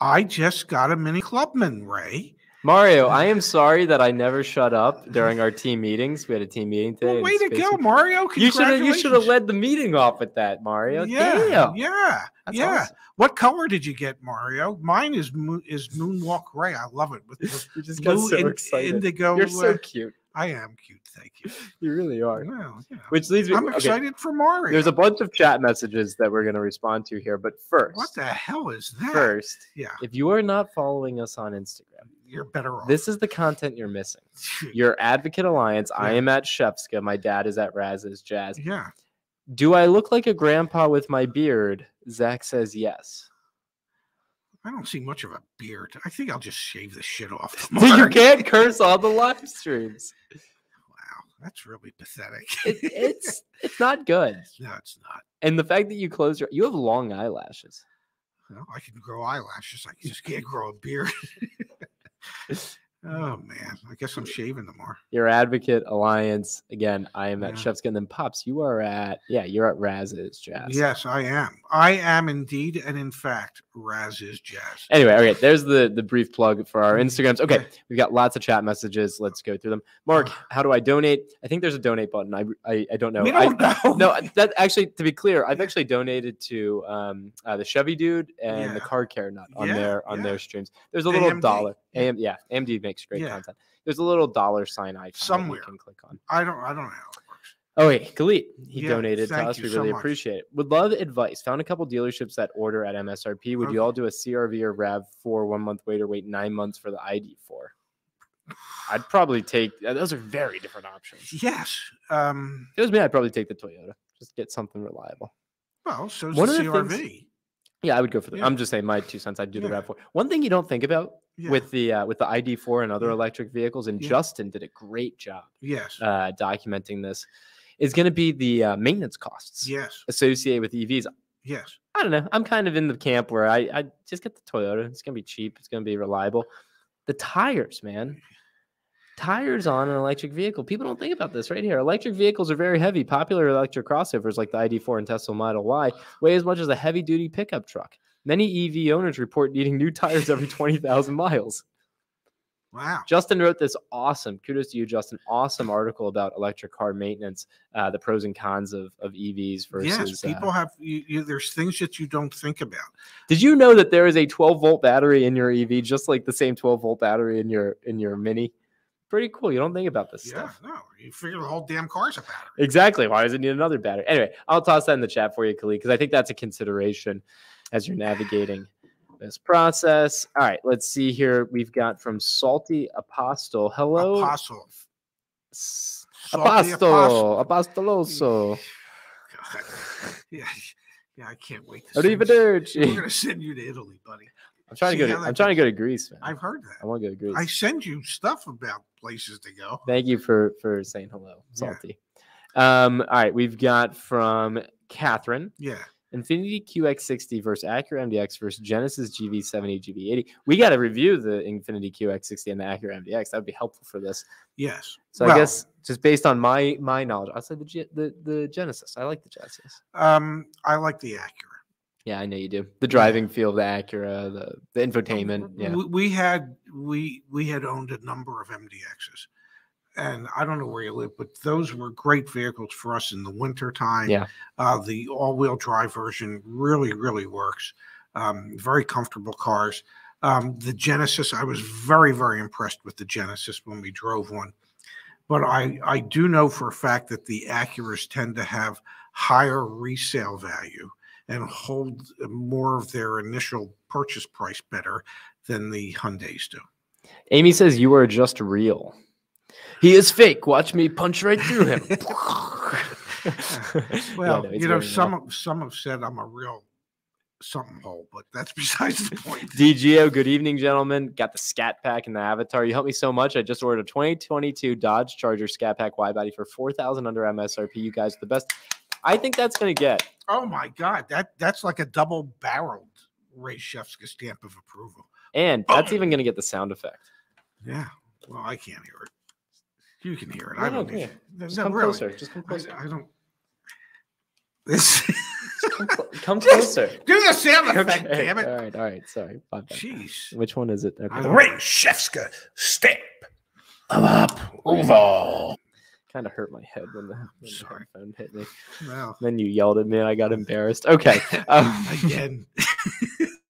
[SPEAKER 1] I just got a mini clubman, Ray.
[SPEAKER 2] Mario, I am sorry that I never shut up during our team meetings. We had a team meeting today.
[SPEAKER 1] Well, way to go, Mario.
[SPEAKER 2] You should have you should have led the meeting off with that, Mario.
[SPEAKER 1] Yeah,
[SPEAKER 2] Damn.
[SPEAKER 1] yeah,
[SPEAKER 2] That's
[SPEAKER 1] yeah.
[SPEAKER 2] awesome.
[SPEAKER 1] What color did you get, Mario? Mine is is moonwalk gray. I love it with the
[SPEAKER 2] You just got
[SPEAKER 1] blue
[SPEAKER 2] so
[SPEAKER 1] in-
[SPEAKER 2] excited.
[SPEAKER 1] indigo.
[SPEAKER 2] You're so
[SPEAKER 1] uh,
[SPEAKER 2] cute.
[SPEAKER 1] I am cute. Thank you.
[SPEAKER 2] You really are.
[SPEAKER 1] Well, know,
[SPEAKER 2] Which leads me.
[SPEAKER 1] I'm
[SPEAKER 2] okay,
[SPEAKER 1] excited for Mario.
[SPEAKER 2] There's a bunch of chat messages that we're going to respond to here, but first,
[SPEAKER 1] what the hell is that?
[SPEAKER 2] first,
[SPEAKER 1] yeah,
[SPEAKER 2] if you are not following us on Instagram,
[SPEAKER 1] you're better off.
[SPEAKER 2] this is the content you're missing. Your Advocate Alliance. I am at Shefska. My dad is at Raz's Jazz.
[SPEAKER 1] yeah.
[SPEAKER 2] Do I look like a grandpa with my beard? Zach says yes.
[SPEAKER 1] I don't see much of a beard. I think I'll just shave the shit off.
[SPEAKER 2] you
[SPEAKER 1] tomorrow.
[SPEAKER 2] can't curse on the live streams.
[SPEAKER 1] Wow, that's really pathetic.
[SPEAKER 2] It, it's it's not good.
[SPEAKER 1] no, it's not.
[SPEAKER 2] And the fact that you close your you have long eyelashes.
[SPEAKER 1] No, I can grow eyelashes. I just can't grow a beard. oh man, I guess I'm shaving tomorrow.
[SPEAKER 2] Your Advocate Alliance. Again, I am at
[SPEAKER 1] Yeah.
[SPEAKER 2] Chef's and then Pops. You are at yeah, you're at Raz's Jazz.
[SPEAKER 1] Yes, I am. I am indeed, and in fact, Raz is jazz.
[SPEAKER 2] Anyway, okay, there's the the brief plug for our Instagrams. Okay, we've got lots of chat messages. Let's go through them. Mark, how do I donate? I think there's a donate button. I I, I don't know.
[SPEAKER 1] we don't know.
[SPEAKER 2] no, that actually, to be clear, I've actually donated to um, uh, the Chevy Dude and the Car Care Nut on
[SPEAKER 1] Yeah,
[SPEAKER 2] their on
[SPEAKER 1] yeah.
[SPEAKER 2] their streams. There's a little
[SPEAKER 1] AMD.
[SPEAKER 2] dollar.
[SPEAKER 1] Yeah.
[SPEAKER 2] AM, yeah, AMD makes great
[SPEAKER 1] Yeah.
[SPEAKER 2] content. There's a little dollar sign icon
[SPEAKER 1] Somewhere.
[SPEAKER 2] you can click on.
[SPEAKER 1] I don't. I don't know how it works.
[SPEAKER 2] Oh wait, Galit, he
[SPEAKER 1] Yeah,
[SPEAKER 2] donated to us. We really
[SPEAKER 1] much.
[SPEAKER 2] appreciate it. Would love advice. Found a couple dealerships that order at MSRP. Would you all do a CRV or RAV for one month wait or wait nine months for the ID four? I'd probably take. uh, Those are very different options.
[SPEAKER 1] Yes. Um.
[SPEAKER 2] If it was me, I'd probably take the Toyota. Just get something reliable.
[SPEAKER 1] Well, so is
[SPEAKER 2] One
[SPEAKER 1] the CRV.
[SPEAKER 2] things- Yeah, I would go for the.
[SPEAKER 1] Yeah.
[SPEAKER 2] I'm just saying my two cents. I'd do the
[SPEAKER 1] Yeah.
[SPEAKER 2] RAV four. One thing you don't think about
[SPEAKER 1] Yeah.
[SPEAKER 2] with the uh, with the ID four and other
[SPEAKER 1] Yeah.
[SPEAKER 2] electric vehicles, and
[SPEAKER 1] Yeah.
[SPEAKER 2] Justin did a great job
[SPEAKER 1] yes.
[SPEAKER 2] uh, documenting this, is going to be the uh, maintenance costs
[SPEAKER 1] yes.
[SPEAKER 2] associated with EVs.
[SPEAKER 1] Yes.
[SPEAKER 2] I don't know. I'm kind of in the camp where I, I just get the Toyota. It's gonna be cheap. It's gonna be reliable. The tires, man. Tires on an electric vehicle. People don't think about this right here. Electric vehicles are very heavy. Popular electric crossovers like the ID4 and Tesla Model Y weigh as much as a heavy duty pickup truck. Many EV owners report needing new tires every 20,000 miles.
[SPEAKER 1] Wow.
[SPEAKER 2] Justin wrote this awesome, kudos to you, Justin, awesome article about electric car maintenance, uh, the pros and cons of, of EVs versus.
[SPEAKER 1] yes.
[SPEAKER 2] uh,
[SPEAKER 1] People have. You, you, there's things that you don't think about.
[SPEAKER 2] Did you know that there is a 12 volt battery in your EV, just like the same 12 volt battery in your in your Mini? Pretty cool. You don't think about this
[SPEAKER 1] Yeah.
[SPEAKER 2] stuff.
[SPEAKER 1] No. You figure the whole damn car's a battery.
[SPEAKER 2] Exactly. Why does it need another battery? Anyway, I'll toss that in the chat for you, Khalid, because I think that's a consideration as you're navigating this process. All right, let's see here. We've got from Salty Apostle. Hello.
[SPEAKER 1] Apostle.
[SPEAKER 2] S-
[SPEAKER 1] apostle.
[SPEAKER 2] Apostoloso.
[SPEAKER 1] Yeah, yeah, I can't wait. To send you-
[SPEAKER 2] Arrivederci.
[SPEAKER 1] We're gonna send you to Italy, buddy.
[SPEAKER 2] I'm trying to go. To, I'm trying to go to Greece, man.
[SPEAKER 1] I've heard that.
[SPEAKER 2] I want to go to Greece.
[SPEAKER 1] I send you stuff about places to go.
[SPEAKER 2] Thank you for for saying hello,
[SPEAKER 1] Yeah.
[SPEAKER 2] salty. Um, all right, we've got from Catherine
[SPEAKER 1] Yeah.
[SPEAKER 2] Infiniti QX60 versus Acura MDX versus Genesis GV70 GV80. We got to review the Infiniti QX60 and the Acura MDX. That would be helpful for this.
[SPEAKER 1] Yes.
[SPEAKER 2] So
[SPEAKER 1] Well,
[SPEAKER 2] I guess just based on my my knowledge, I'll say the the the Genesis. I like the Genesis.
[SPEAKER 1] Um, I like the Acura.
[SPEAKER 2] Yeah, I know you do. The driving feel of the Acura, the the infotainment. Yeah,
[SPEAKER 1] We, we had we we had owned a number of MDXs, and I don't know where you live, but those were great vehicles for us in the winter time.
[SPEAKER 2] Yeah.
[SPEAKER 1] Uh, the all-wheel drive version really really works. Um, very comfortable cars. Um, the Genesis, I was very very impressed with the Genesis when we drove one. But I I do know for a fact that the Acuras tend to have higher resale value and hold more of their initial purchase price better than the Hyundai's do.
[SPEAKER 2] Amy says you are just real. He is fake. Watch me punch right through him.
[SPEAKER 1] Well,
[SPEAKER 2] no, it's
[SPEAKER 1] you know, some
[SPEAKER 2] real.
[SPEAKER 1] have- some have said I'm a real something hole, but that's besides the point.
[SPEAKER 2] DGO, good evening, gentlemen. Got the Scat Pack and the Avatar. You helped me so much. I just ordered a 2022 Dodge Charger Scat Pack wide body for 4000 under MSRP. You guys are the best. I think that's going to get.
[SPEAKER 1] Oh my God, that that's like a double barreled Ray Shefska stamp of approval.
[SPEAKER 2] And that's
[SPEAKER 1] Boom.
[SPEAKER 2] even going to get the sound effect.
[SPEAKER 1] Yeah. Well, I can't hear it. You can hear it.
[SPEAKER 2] No,
[SPEAKER 1] I don't
[SPEAKER 2] here.
[SPEAKER 1] No,
[SPEAKER 2] Just come
[SPEAKER 1] really.
[SPEAKER 2] closer. Just come closer.
[SPEAKER 1] I don't. This.
[SPEAKER 2] Come, clo- come closer.
[SPEAKER 1] Do the sound effect,
[SPEAKER 2] Okay,
[SPEAKER 1] damn it.
[SPEAKER 2] All right, all right. Sorry.
[SPEAKER 1] Jeez.
[SPEAKER 2] Which one is it? Okay.
[SPEAKER 1] Ray Shefska stamp of approval.
[SPEAKER 2] Kind of hurt my head when the, when the
[SPEAKER 1] Sorry.
[SPEAKER 2] headphone hit me.
[SPEAKER 1] Wow.
[SPEAKER 2] Then you yelled at me. and I got embarrassed. Okay. Um,
[SPEAKER 1] again.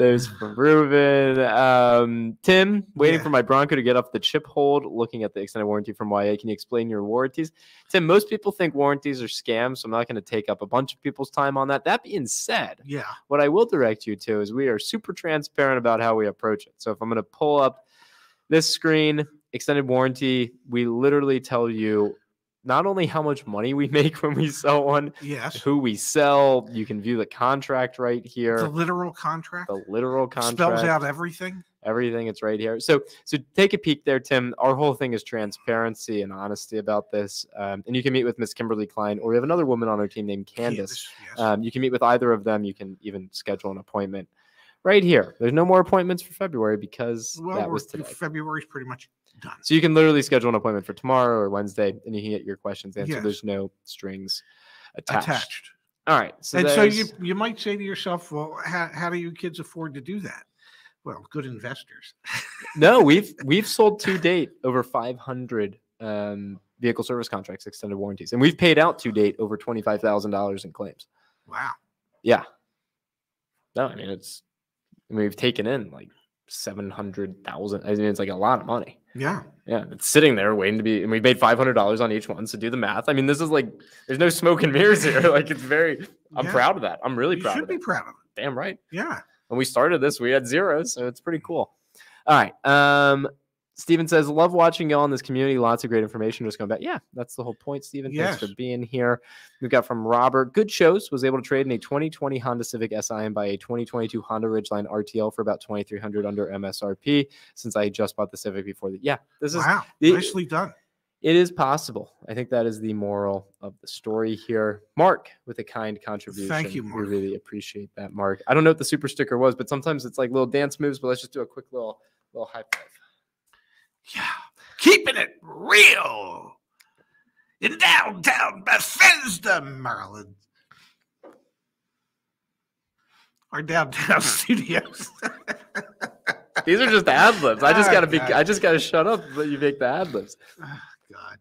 [SPEAKER 2] There's from Ruben. Um, Tim, waiting
[SPEAKER 1] Yeah.
[SPEAKER 2] for my Bronco to get off the chip hold, looking at the extended warranty from YA. Can you explain your warranties? Tim, most people think warranties are scams, so I'm not going to take up a bunch of people's time on that. That being said,
[SPEAKER 1] Yeah.
[SPEAKER 2] what I will direct you to is we are super transparent about how we approach it. So if I'm going to pull up this screen, extended warranty, we literally tell you not only how much money we make when we sell one,
[SPEAKER 1] Yes.
[SPEAKER 2] who we sell. You can view the contract right here.
[SPEAKER 1] The literal contract?
[SPEAKER 2] The literal contract
[SPEAKER 1] spells out everything.
[SPEAKER 2] everything it's right here. So so take a peek there tim. Our whole thing is transparency and honesty about this. Um, and you can meet with miss kimberly klein or we have another woman on our team named candace.
[SPEAKER 1] Yes.
[SPEAKER 2] um, you can meet with either of them. You can even schedule an appointment right here there's no more appointments for february because
[SPEAKER 1] well,
[SPEAKER 2] that was today
[SPEAKER 1] February's pretty much done.
[SPEAKER 2] so you can literally schedule an appointment for tomorrow or wednesday and you can get your questions answered
[SPEAKER 1] Yes.
[SPEAKER 2] there's no strings attached,
[SPEAKER 1] Attached.
[SPEAKER 2] all right so
[SPEAKER 1] and so you you might say to yourself, well, how, how do you kids afford to do that? Well, good investors.
[SPEAKER 2] no, we've we've sold to date over 500 um, vehicle service contracts, extended warranties, and we've paid out to date over twenty five thousand dollars in claims.
[SPEAKER 1] Wow.
[SPEAKER 2] Yeah. No, I mean it's. I mean we've taken in like seven hundred thousand. I mean it's like a lot of money.
[SPEAKER 1] Yeah.
[SPEAKER 2] Yeah, it's sitting there waiting to be, and we made five hundred dollars on each one. So do the math. I mean, this is like there's no smoke and mirrors here. Like it's very. I'm
[SPEAKER 1] Yeah.
[SPEAKER 2] proud of that. I'm really proud.
[SPEAKER 1] you
[SPEAKER 2] proud
[SPEAKER 1] should be proud of it.
[SPEAKER 2] Damn right.
[SPEAKER 1] Yeah.
[SPEAKER 2] when we started this, we had zero, so it's pretty cool. All right. Um, Steven says, love watching y'all in this community. Lots of great information. Just going back. Yeah, that's the whole point, Steven. Thanks for being here. We've got from Robert. Good shows. Was able to trade in a 2020 Honda Civic Si and buy a 2022 Honda Ridgeline RTL for about 2300 under MSRP since I just bought the Civic before that. Yeah, this is
[SPEAKER 1] Wow.
[SPEAKER 2] the-
[SPEAKER 1] Nicely done.
[SPEAKER 2] it is possible. I think that is the moral of the story here. Mark with a kind contribution.
[SPEAKER 1] Thank you, Mark.
[SPEAKER 2] We really appreciate that, Mark. I don't know what the super sticker was, but sometimes it's like little dance moves. But let's just do a quick little little high five.
[SPEAKER 1] Yeah. Keeping it real in downtown Bethesda, Maryland. Our downtown studios.
[SPEAKER 2] These are just ad libs. I just
[SPEAKER 1] Ah,
[SPEAKER 2] gotta be.
[SPEAKER 1] God.
[SPEAKER 2] I just gotta shut up. But you make the ad libs.
[SPEAKER 1] Ah, God,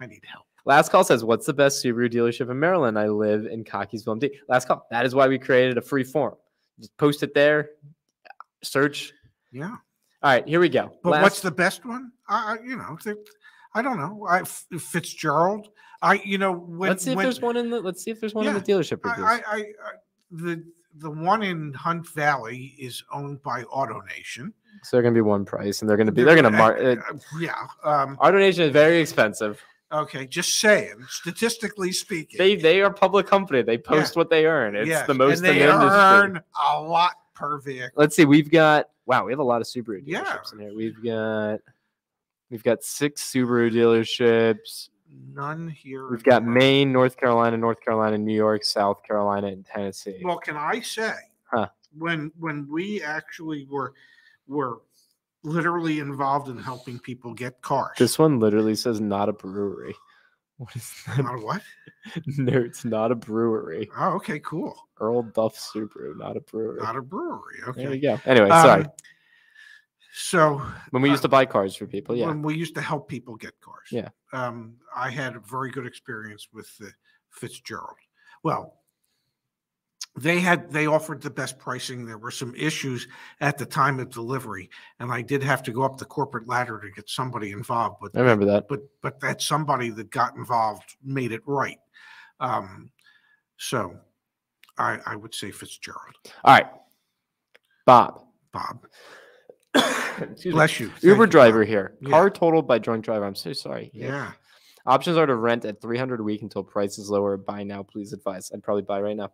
[SPEAKER 1] I need help.
[SPEAKER 2] Last call says, "What's the best Subaru dealership in Maryland? I live in Cockeysville, MD." Last call. That is why we created a free forum. Just post it there. Search.
[SPEAKER 1] Yeah.
[SPEAKER 2] All right, here we go.
[SPEAKER 1] But
[SPEAKER 2] Last-
[SPEAKER 1] what's the best one? I, you know, I don't know. I Fitzgerald. I, you know, when,
[SPEAKER 2] let's see if
[SPEAKER 1] when
[SPEAKER 2] there's one in the. Let's see if there's one in the dealership
[SPEAKER 1] I. I, I, the the one in Hunt Valley is owned by AutoNation.
[SPEAKER 2] So they're gonna be one price, and they're gonna be they're mark.
[SPEAKER 1] uh,
[SPEAKER 2] Uh,
[SPEAKER 1] uh, yeah. Um,
[SPEAKER 2] AutoNation is very expensive.
[SPEAKER 1] okay, just saying. Statistically speaking,
[SPEAKER 2] They they are a public company. They post what they earn. It's
[SPEAKER 1] yes,
[SPEAKER 2] the most
[SPEAKER 1] and
[SPEAKER 2] in
[SPEAKER 1] they
[SPEAKER 2] the industry.
[SPEAKER 1] earn a lot per vehicle.
[SPEAKER 2] Let's see. We've got wow. We have a lot of Subaru dealerships
[SPEAKER 1] Yeah.
[SPEAKER 2] in here. We've got we've got six Subaru dealerships.
[SPEAKER 1] None here.
[SPEAKER 2] We've got Maine, North Carolina, North Carolina, New York, South Carolina, and Tennessee.
[SPEAKER 1] Well, can I say
[SPEAKER 2] Huh.
[SPEAKER 1] when when we actually were were literally involved in helping people get cars.
[SPEAKER 2] This one literally says not a brewery. What is that?
[SPEAKER 1] Not a what?
[SPEAKER 2] no, it's not a brewery.
[SPEAKER 1] Oh, okay, cool.
[SPEAKER 2] Earl Duff Subaru, not a brewery.
[SPEAKER 1] Not a brewery.
[SPEAKER 2] There you
[SPEAKER 1] Okay.
[SPEAKER 2] go. Anyway, sorry.
[SPEAKER 1] Um, So
[SPEAKER 2] When we used
[SPEAKER 1] uh,
[SPEAKER 2] to buy cars for people, yeah.
[SPEAKER 1] when we used to help people get cars.
[SPEAKER 2] Yeah.
[SPEAKER 1] Um, I had a very good experience with the Fitzgerald. Well, they had they offered the best pricing. There were some issues at the time of delivery, and I did have to go up the corporate ladder to get somebody involved. But
[SPEAKER 2] I remember that.
[SPEAKER 1] but but that somebody that got involved made it right. Um, so I I would say Fitzgerald.
[SPEAKER 2] All right. Bob.
[SPEAKER 1] Bob,
[SPEAKER 2] me.
[SPEAKER 1] bless you. Thank
[SPEAKER 2] Uber
[SPEAKER 1] you, Bob.
[SPEAKER 2] driver here.
[SPEAKER 1] Yeah.
[SPEAKER 2] Car totaled by drunk driver. I'm so sorry.
[SPEAKER 1] Yeah.
[SPEAKER 2] Options are to rent at 300 a week until price is lower. Buy now, please advise. I'd probably buy right now.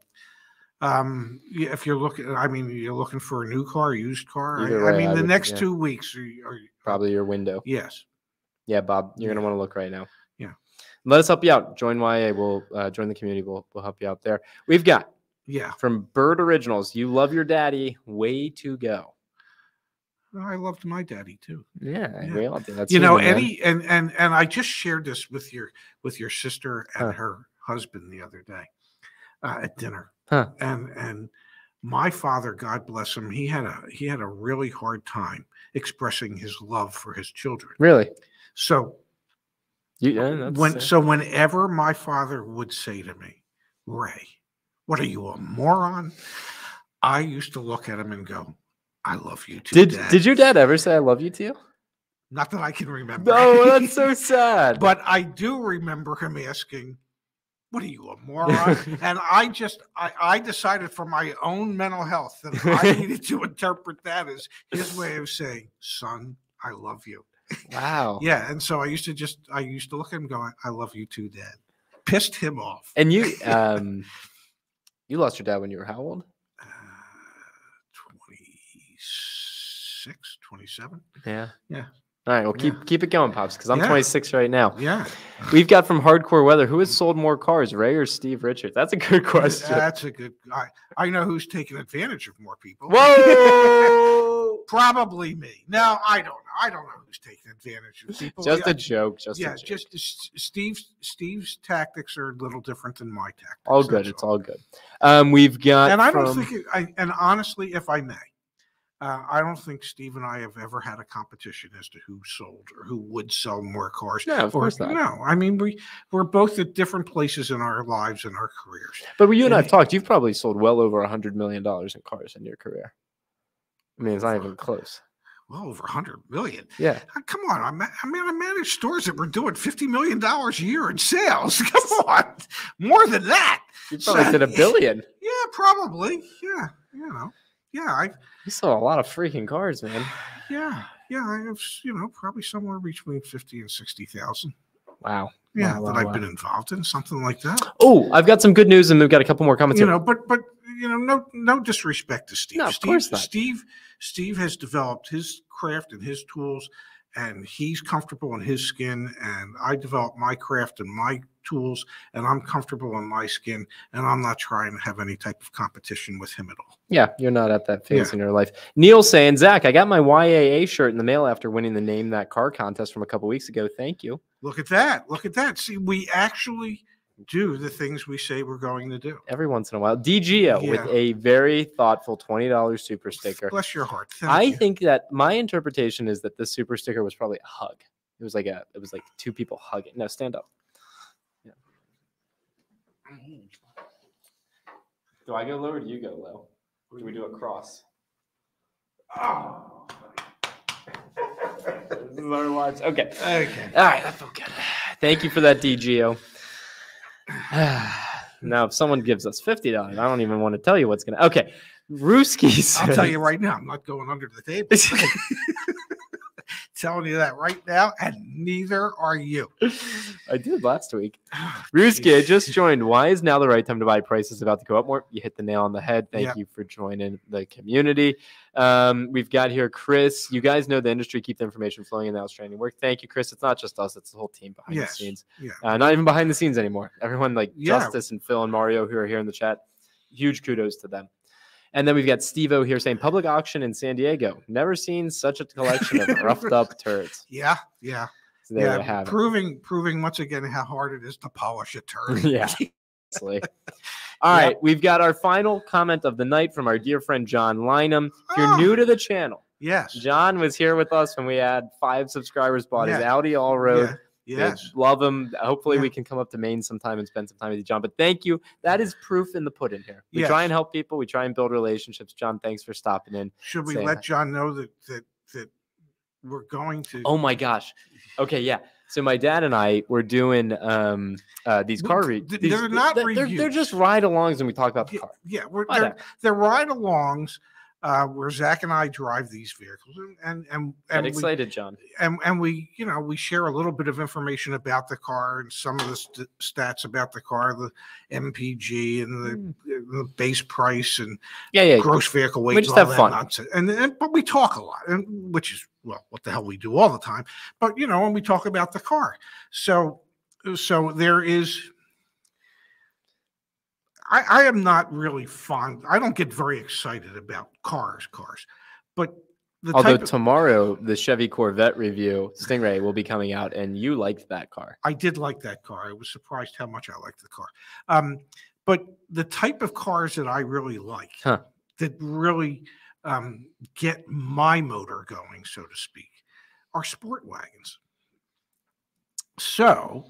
[SPEAKER 1] Um, if you're looking, I mean, you're looking for a new car, used car. I-
[SPEAKER 2] Either
[SPEAKER 1] I, mean,
[SPEAKER 2] I
[SPEAKER 1] the
[SPEAKER 2] would-
[SPEAKER 1] next
[SPEAKER 2] yeah.
[SPEAKER 1] two weeks are, are
[SPEAKER 2] Probably your window.
[SPEAKER 1] yes.
[SPEAKER 2] Yeah, Bob, you're
[SPEAKER 1] Yeah.
[SPEAKER 2] gonna want to look right now.
[SPEAKER 1] Yeah.
[SPEAKER 2] Let us help you out. Join YA. We'll uh, join the community. We'll we'll help you out there. We've got
[SPEAKER 1] Yeah.
[SPEAKER 2] from Bird Originals. You love your daddy. Way to go.
[SPEAKER 1] I loved my daddy too.
[SPEAKER 2] Yeah,
[SPEAKER 1] Yeah.
[SPEAKER 2] we all do. That's
[SPEAKER 1] you know,
[SPEAKER 2] man.
[SPEAKER 1] any and and and I just shared this with your with your sister and
[SPEAKER 2] Huh.
[SPEAKER 1] her husband the other day uh, at dinner.
[SPEAKER 2] Huh.
[SPEAKER 1] And and my father, God bless him, he had a he had a really hard time expressing his love for his children.
[SPEAKER 2] Really?
[SPEAKER 1] So
[SPEAKER 2] You, yeah,
[SPEAKER 1] when
[SPEAKER 2] uh,
[SPEAKER 1] so whenever my father would say to me, Ray, what are you a moron? I used to look at him and go, I love you too.
[SPEAKER 2] did
[SPEAKER 1] Dad."
[SPEAKER 2] did your dad ever say I love you to you?
[SPEAKER 1] Not that I can remember.
[SPEAKER 2] No, that's so sad.
[SPEAKER 1] but I do remember him asking, What are you, a moron? and I just I, I decided for my own mental health that I needed to interpret that as his way of saying, Son, I love you.
[SPEAKER 2] wow.
[SPEAKER 1] Yeah. And so I used to just I used to look at him going, I love you too, Dad. Pissed him off.
[SPEAKER 2] And you um you lost your dad when you were how old?
[SPEAKER 1] Uh, 26, 27.
[SPEAKER 2] Yeah.
[SPEAKER 1] Yeah.
[SPEAKER 2] All right. Well, keep
[SPEAKER 1] Yeah.
[SPEAKER 2] keep it going, pops, because I'm
[SPEAKER 1] Yeah.
[SPEAKER 2] 26 right now.
[SPEAKER 1] Yeah.
[SPEAKER 2] We've got from Hardcore Weather. Who has sold more cars, Ray or Steve Richards? That's a good question.
[SPEAKER 1] That's a good I I know who's taking advantage of more people.
[SPEAKER 2] Whoa!
[SPEAKER 1] Probably me. No, I don't know. I don't know who's taking advantage of people.
[SPEAKER 2] just
[SPEAKER 1] Yeah,
[SPEAKER 2] a joke. Just
[SPEAKER 1] yeah,
[SPEAKER 2] a joke.
[SPEAKER 1] just Steve's Steve's tactics are a little different than my tactics.
[SPEAKER 2] all good. It's all good. Um, we've got
[SPEAKER 1] And I don't
[SPEAKER 2] from-
[SPEAKER 1] think. It, I and honestly, if I may, uh, I don't think Steve and I have ever had a competition as to who sold or who would sell more cars.
[SPEAKER 2] No, of
[SPEAKER 1] or,
[SPEAKER 2] course not.
[SPEAKER 1] No, I mean we we're both at different places in our lives and our careers.
[SPEAKER 2] But you and. I've talked. You've probably sold well over a hundred million dollars in cars in your career. I mean, it's not even close.
[SPEAKER 1] Well, over a hundred million.
[SPEAKER 2] Yeah.
[SPEAKER 1] Uh, Come on, I, ma- I mean, I manage stores that were doing fifty million dollars a year in sales. Come on, more than that.
[SPEAKER 2] You probably
[SPEAKER 1] So-
[SPEAKER 2] did a billion.
[SPEAKER 1] Yeah, probably. Yeah, you know. Yeah, I
[SPEAKER 2] You sold a lot of freaking cars, man.
[SPEAKER 1] yeah yeah I have you know probably somewhere between fifty and sixty thousand.
[SPEAKER 2] Wow.
[SPEAKER 1] Yeah,
[SPEAKER 2] Wow,
[SPEAKER 1] that
[SPEAKER 2] wow,
[SPEAKER 1] I've
[SPEAKER 2] wow.
[SPEAKER 1] been involved in something like that.
[SPEAKER 2] Oh, I've got some good news, and we've got a couple more comments.
[SPEAKER 1] You
[SPEAKER 2] here.
[SPEAKER 1] know, but but you know, no no disrespect to Steve.
[SPEAKER 2] No, of
[SPEAKER 1] Steve,
[SPEAKER 2] course not.
[SPEAKER 1] Steve Steve has developed his craft and his tools, and he's comfortable in his skin. And I develop my craft and my tools, and I'm comfortable in my skin. And I'm not trying to have any type of competition with him at all.
[SPEAKER 2] Yeah, you're not at that phase
[SPEAKER 1] Yeah.
[SPEAKER 2] in your life. Neil saying, Zach, I got my YAA shirt in the mail after winning the Name That Car contest from a couple weeks ago. Thank you.
[SPEAKER 1] Look at that! Look at that! See, we actually do the things we say we're going to do.
[SPEAKER 2] Every once in a while. DGO with a very thoughtful $20 super sticker.
[SPEAKER 1] Bless your heart. Thank
[SPEAKER 2] I
[SPEAKER 1] you.
[SPEAKER 2] think that my interpretation is that this super sticker was probably a hug. It was like a, it was like two people hugging. No, stand up. Yeah. Do I go low or do you go low? Or do we do a cross?
[SPEAKER 1] Oh.
[SPEAKER 2] This is our lives. Okay.
[SPEAKER 1] Okay.
[SPEAKER 2] All right, I feel good. Thank you for that, DGO. now, if someone gives us fifty dollars, I don't even want to tell you what's gonna. Okay, Ruski
[SPEAKER 1] I'll tell you right now, I'm not going under the table. Telling you that right now, and neither are you.
[SPEAKER 2] I did last week. Ruski, I just joined. Why is now the right time to buy? Prices about to go up more. You hit the nail on the head. Thank
[SPEAKER 1] Yeah.
[SPEAKER 2] you for joining the community. Um, we've got here Chris. You guys know the industry. Keep the information flowing in the outstanding work. Thank you, Chris. It's not just us; it's the whole team behind
[SPEAKER 1] Yes.
[SPEAKER 2] the scenes.
[SPEAKER 1] Yeah.
[SPEAKER 2] Uh, not even behind the scenes anymore. Everyone like
[SPEAKER 1] Yeah.
[SPEAKER 2] Justice and Phil and Mario who are here in the chat. Huge kudos to them. And then we've got Steve-O here saying public auction in San Diego. Never seen such a collection of roughed up turds.
[SPEAKER 1] Yeah, yeah,
[SPEAKER 2] So there
[SPEAKER 1] yeah.
[SPEAKER 2] have it.
[SPEAKER 1] Proving, proving once again how hard it is to polish a turd.
[SPEAKER 2] Yeah. All
[SPEAKER 1] Yep.
[SPEAKER 2] we've got our final comment of the night from our dear friend John Lynham. If you're
[SPEAKER 1] Ah.
[SPEAKER 2] new to the channel,
[SPEAKER 1] yes.
[SPEAKER 2] John was here with us when we had five subscribers, bought his Audi All Road.
[SPEAKER 1] Yeah. Yes.
[SPEAKER 2] Love him. Hopefully,
[SPEAKER 1] Yeah.
[SPEAKER 2] we can come up to Maine sometime and spend some time with you, John. But thank you. That is proof in the pudding here. We try and help people. We try and build relationships. John, thanks for stopping in.
[SPEAKER 1] Should we let. John know that that that we're going to?
[SPEAKER 2] Oh my gosh. Okay, yeah. So my dad and I were doing um uh these car re-
[SPEAKER 1] th-
[SPEAKER 2] these-
[SPEAKER 1] they're not
[SPEAKER 2] they're, they're just ride-alongs and we talk about the
[SPEAKER 1] yeah,
[SPEAKER 2] car.
[SPEAKER 1] yeah, we're, they're, they're ride-alongs uh, where Zach and I drive these vehicles, and and and, and we,
[SPEAKER 2] excited, John.
[SPEAKER 1] and and we you know we share a little bit of information about the car and some of the st- stats about the car, the MPG and the, the base price and
[SPEAKER 2] Yeah, yeah.
[SPEAKER 1] gross vehicle weight.
[SPEAKER 2] We just
[SPEAKER 1] all
[SPEAKER 2] have
[SPEAKER 1] that
[SPEAKER 2] fun.
[SPEAKER 1] nonsense. And, and but we talk a lot, and which is well, what the hell we do all the time. But you know, when we talk about the car, so so there is. I, I am not really fond. I don't get very excited about cars, cars, but the
[SPEAKER 2] Although
[SPEAKER 1] type of,
[SPEAKER 2] tomorrow the Chevy Corvette review Stingray will be coming out, and you liked that car.
[SPEAKER 1] I did like that car. I was surprised how much I liked the car. Um, but the type of cars that I really like,
[SPEAKER 2] Huh.
[SPEAKER 1] that really um, get my motor going, so to speak, are sport wagons. So,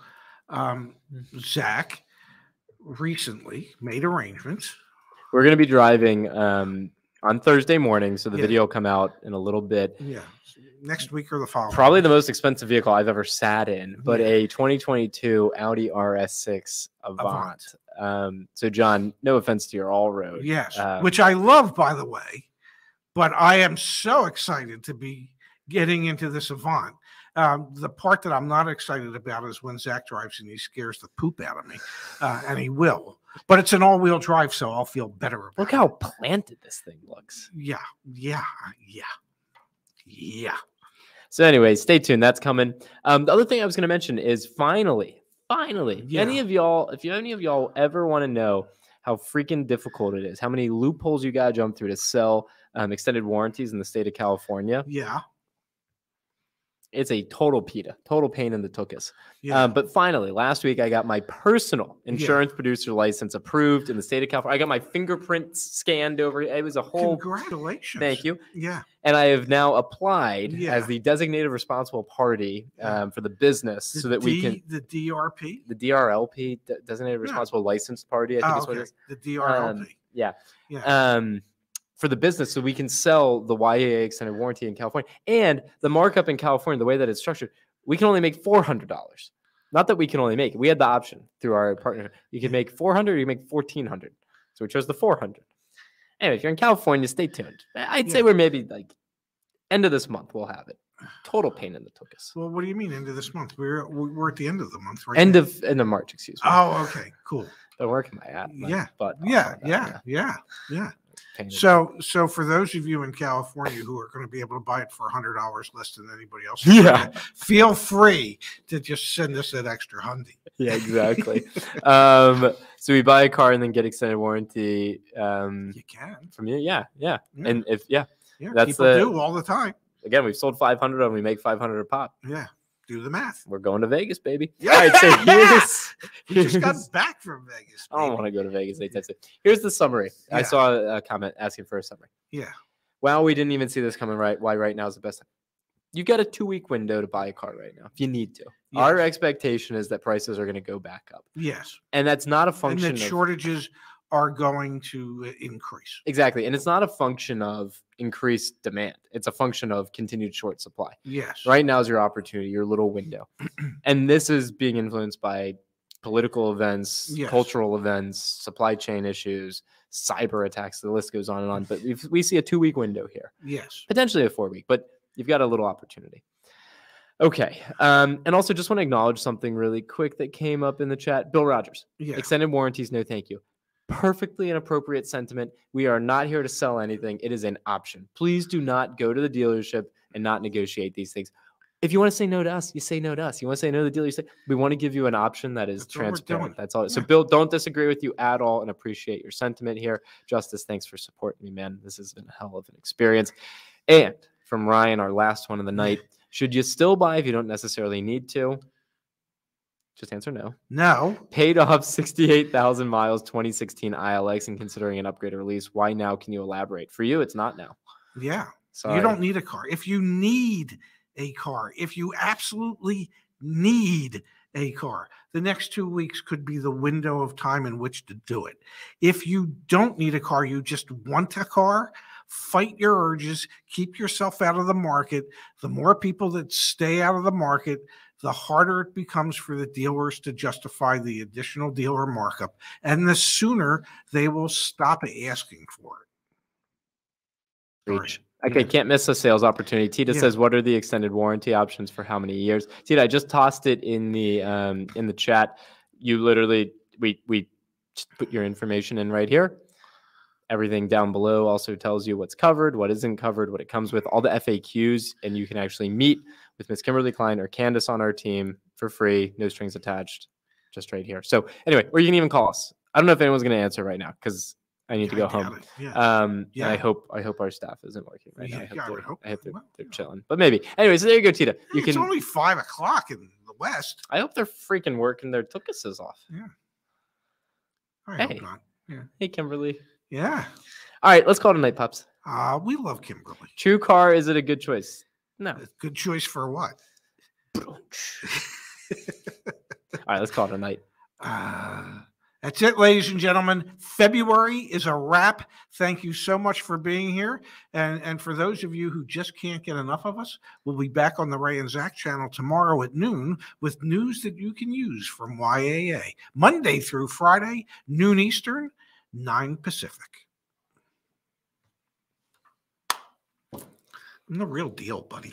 [SPEAKER 1] um, Zach recently made arrangements.
[SPEAKER 2] We're gonna be driving um, on Thursday morning, so the
[SPEAKER 1] Yeah.
[SPEAKER 2] video will come out in a little bit.
[SPEAKER 1] Yeah, next week or the following.
[SPEAKER 2] Probably the most expensive vehicle I've ever sat in, but
[SPEAKER 1] Yeah.
[SPEAKER 2] a 2022 Audi RS6 Avant.
[SPEAKER 1] Avant.
[SPEAKER 2] Um, so, John, no offense to your all road.
[SPEAKER 1] Yes,
[SPEAKER 2] Um,
[SPEAKER 1] which I love, by the way. But I am so excited to be getting into this Avant. Um, the part that I'm not excited about is when Zach drives and he scares the poop out of me, uh, and he will. But it's an all-wheel drive, so I'll feel better about
[SPEAKER 2] Look
[SPEAKER 1] it.
[SPEAKER 2] how planted this thing looks.
[SPEAKER 1] Yeah, yeah, yeah, yeah.
[SPEAKER 2] So, anyway, stay tuned. That's coming. Um, the other thing I was going to mention is finally, finally, if any of y'all, if you any of y'all ever want to know how freaking difficult it is, how many loopholes you got to jump through to sell um, extended warranties in the state of California,
[SPEAKER 1] Yeah,
[SPEAKER 2] it's a total pita, total pain in the tuchus.
[SPEAKER 1] yeah.
[SPEAKER 2] Um, but finally, last week I got my personal insurance producer license approved in the state of California. I got my fingerprints scanned over. It was a whole.
[SPEAKER 1] Congratulations.
[SPEAKER 2] Thank you.
[SPEAKER 1] Yeah,
[SPEAKER 2] And I have now applied
[SPEAKER 1] Yeah.
[SPEAKER 2] as the designated responsible party um, for the business
[SPEAKER 1] the
[SPEAKER 2] so that we can,
[SPEAKER 1] the DRP.
[SPEAKER 2] the DRLP, de- designated
[SPEAKER 1] Yeah.
[SPEAKER 2] responsible licensed party, I think
[SPEAKER 1] Oh,
[SPEAKER 2] is what it is.
[SPEAKER 1] The DRLP.
[SPEAKER 2] yeah.
[SPEAKER 1] yeah.
[SPEAKER 2] Um, for the business so we can sell the YAA extended warranty in California. And the markup in California, the way that it's structured, we can only make $400. Not that we can only make it. We had the option through our partner. You could make 400 or you make 1400. So we chose the 400. Anyway, if you're in California, stay tuned. I'd say
[SPEAKER 1] Yeah.
[SPEAKER 2] we're maybe like end of this month we'll have it. Total pain in the tuchus.
[SPEAKER 1] well, what do you mean end of this month? We're we're at the end of the month, right?
[SPEAKER 2] End
[SPEAKER 1] now.
[SPEAKER 2] of end of March, excuse me.
[SPEAKER 1] Oh, okay, cool.
[SPEAKER 2] Don't work in my ass.
[SPEAKER 1] Yeah,
[SPEAKER 2] But
[SPEAKER 1] Yeah, yeah, yeah, yeah. So, so for those of you in California who are going to be able to buy it for a hundred dollars less than anybody else,
[SPEAKER 2] Yeah.
[SPEAKER 1] feel free to just send us that extra hundy.
[SPEAKER 2] yeah, exactly. um, so we buy a car and then get extended warranty um,
[SPEAKER 1] You can,
[SPEAKER 2] from you. Yeah, yeah.
[SPEAKER 1] Yeah.
[SPEAKER 2] And if yeah,
[SPEAKER 1] yeah.
[SPEAKER 2] That's
[SPEAKER 1] people
[SPEAKER 2] the-
[SPEAKER 1] do all the time.
[SPEAKER 2] again, we've sold 500 and we make 500 a pop.
[SPEAKER 1] Yeah, do the math.
[SPEAKER 2] We're going to Vegas, baby.
[SPEAKER 1] Yeah.
[SPEAKER 2] All right, so here's.
[SPEAKER 1] We just got back from Vegas.
[SPEAKER 2] I don't want to go to Vegas anytime soon. Here's the summary. I saw a comment asking for a summary.
[SPEAKER 1] Yeah,
[SPEAKER 2] Well, we didn't even see this coming right. Why right now is the best time. You got a two week window to buy a car right now if you need to. Our expectation is that prices are going to go back up.
[SPEAKER 1] yes,
[SPEAKER 2] And that's not a
[SPEAKER 1] and
[SPEAKER 2] function
[SPEAKER 1] that
[SPEAKER 2] of
[SPEAKER 1] shortages are going to uh, increase.
[SPEAKER 2] Exactly. And it's not a function of increased demand. It's a function of continued short supply.
[SPEAKER 1] Yes,
[SPEAKER 2] Right now is your opportunity, your little window. and this is being influenced by political events,
[SPEAKER 1] Yes.
[SPEAKER 2] cultural events, supply chain issues, cyber attacks. The list goes on and on. But we we see a two week window here,
[SPEAKER 1] Yes.
[SPEAKER 2] potentially a four week, but you've got a little opportunity. Okay. Um, and also just want to acknowledge something really quick that came up in the chat. Bill Rogers,
[SPEAKER 1] Yeah.
[SPEAKER 2] extended warranties, no thank you. Perfectly an appropriate sentiment. We are not here to sell anything. It is an option. Please do not go to the dealership and not negotiate these things. If you want to say no to us, you say no to us. You want to say no to the dealer, you say we want to give you an option that is
[SPEAKER 1] That's
[SPEAKER 2] transparent. That's all. So Bill, don't disagree with you at all and appreciate your sentiment here. Justice, thanks for supporting me, man. This has been a hell of an experience. And from Ryan, our last one of the night, should you still buy if you don't necessarily need to? Just answer no
[SPEAKER 1] No.
[SPEAKER 2] paid off 68,000 miles 2016 ILX and considering an upgrade or release. Why now? Can you elaborate? For you, it's not now.
[SPEAKER 1] Yeah.
[SPEAKER 2] Sorry.
[SPEAKER 1] You don't need a car. If you need a car, if you absolutely need a car, the next two weeks could be the window of time in which to do it. If you don't need a car, you just want a car, fight your urges, keep yourself out of the market. The more people that stay out of the market, the harder it becomes for the dealers to justify the additional dealer markup. And the sooner they will stop asking for it.
[SPEAKER 2] Reach. Okay, can't miss a sales opportunity. Tita
[SPEAKER 1] Yeah.
[SPEAKER 2] says, "What are the extended warranty options for how many years?" Tita, I just tossed it in the um, in the chat. You literally we we put your information in right here. Everything down below also tells you what's covered, what isn't covered, what it comes with, all the FAQs, and you can actually meet with Miss Kimberly Klein or Candace on our team for free, no strings attached, just right here. So anyway, or you can even call us. I don't know if anyone's going to answer right now because I need to go home.
[SPEAKER 1] Yeah.
[SPEAKER 2] Um, and
[SPEAKER 1] Yeah.
[SPEAKER 2] I hope I hope our staff isn't working right now.
[SPEAKER 1] Yeah,
[SPEAKER 2] I hope,
[SPEAKER 1] yeah,
[SPEAKER 2] they're,
[SPEAKER 1] would hope
[SPEAKER 2] I hope they're,
[SPEAKER 1] well,
[SPEAKER 2] they're chilling, but maybe. Anyway, so there you go, Tita. You
[SPEAKER 1] it's
[SPEAKER 2] can.
[SPEAKER 1] only five o'clock in the West.
[SPEAKER 2] I hope they're freaking working their tukuses off. Yeah.
[SPEAKER 1] I
[SPEAKER 2] Hey.
[SPEAKER 1] hope not.
[SPEAKER 2] Hey, Kimberly.
[SPEAKER 1] Yeah.
[SPEAKER 2] All right, let's call it a night, pups.
[SPEAKER 1] Uh, we love Kimberly.
[SPEAKER 2] TrueCar, is it a good choice? No.
[SPEAKER 1] Good choice for what?
[SPEAKER 2] All right, let's call it a night.
[SPEAKER 1] Uh, that's it, ladies and gentlemen. February is a wrap. Thank you so much for being here. And, and for those of you who just can't get enough of us, we'll be back on the Ray and Zach channel tomorrow at noon with news that you can use from YAA. Monday through Friday, noon Eastern, 9 Pacific. I'm the real deal, buddy.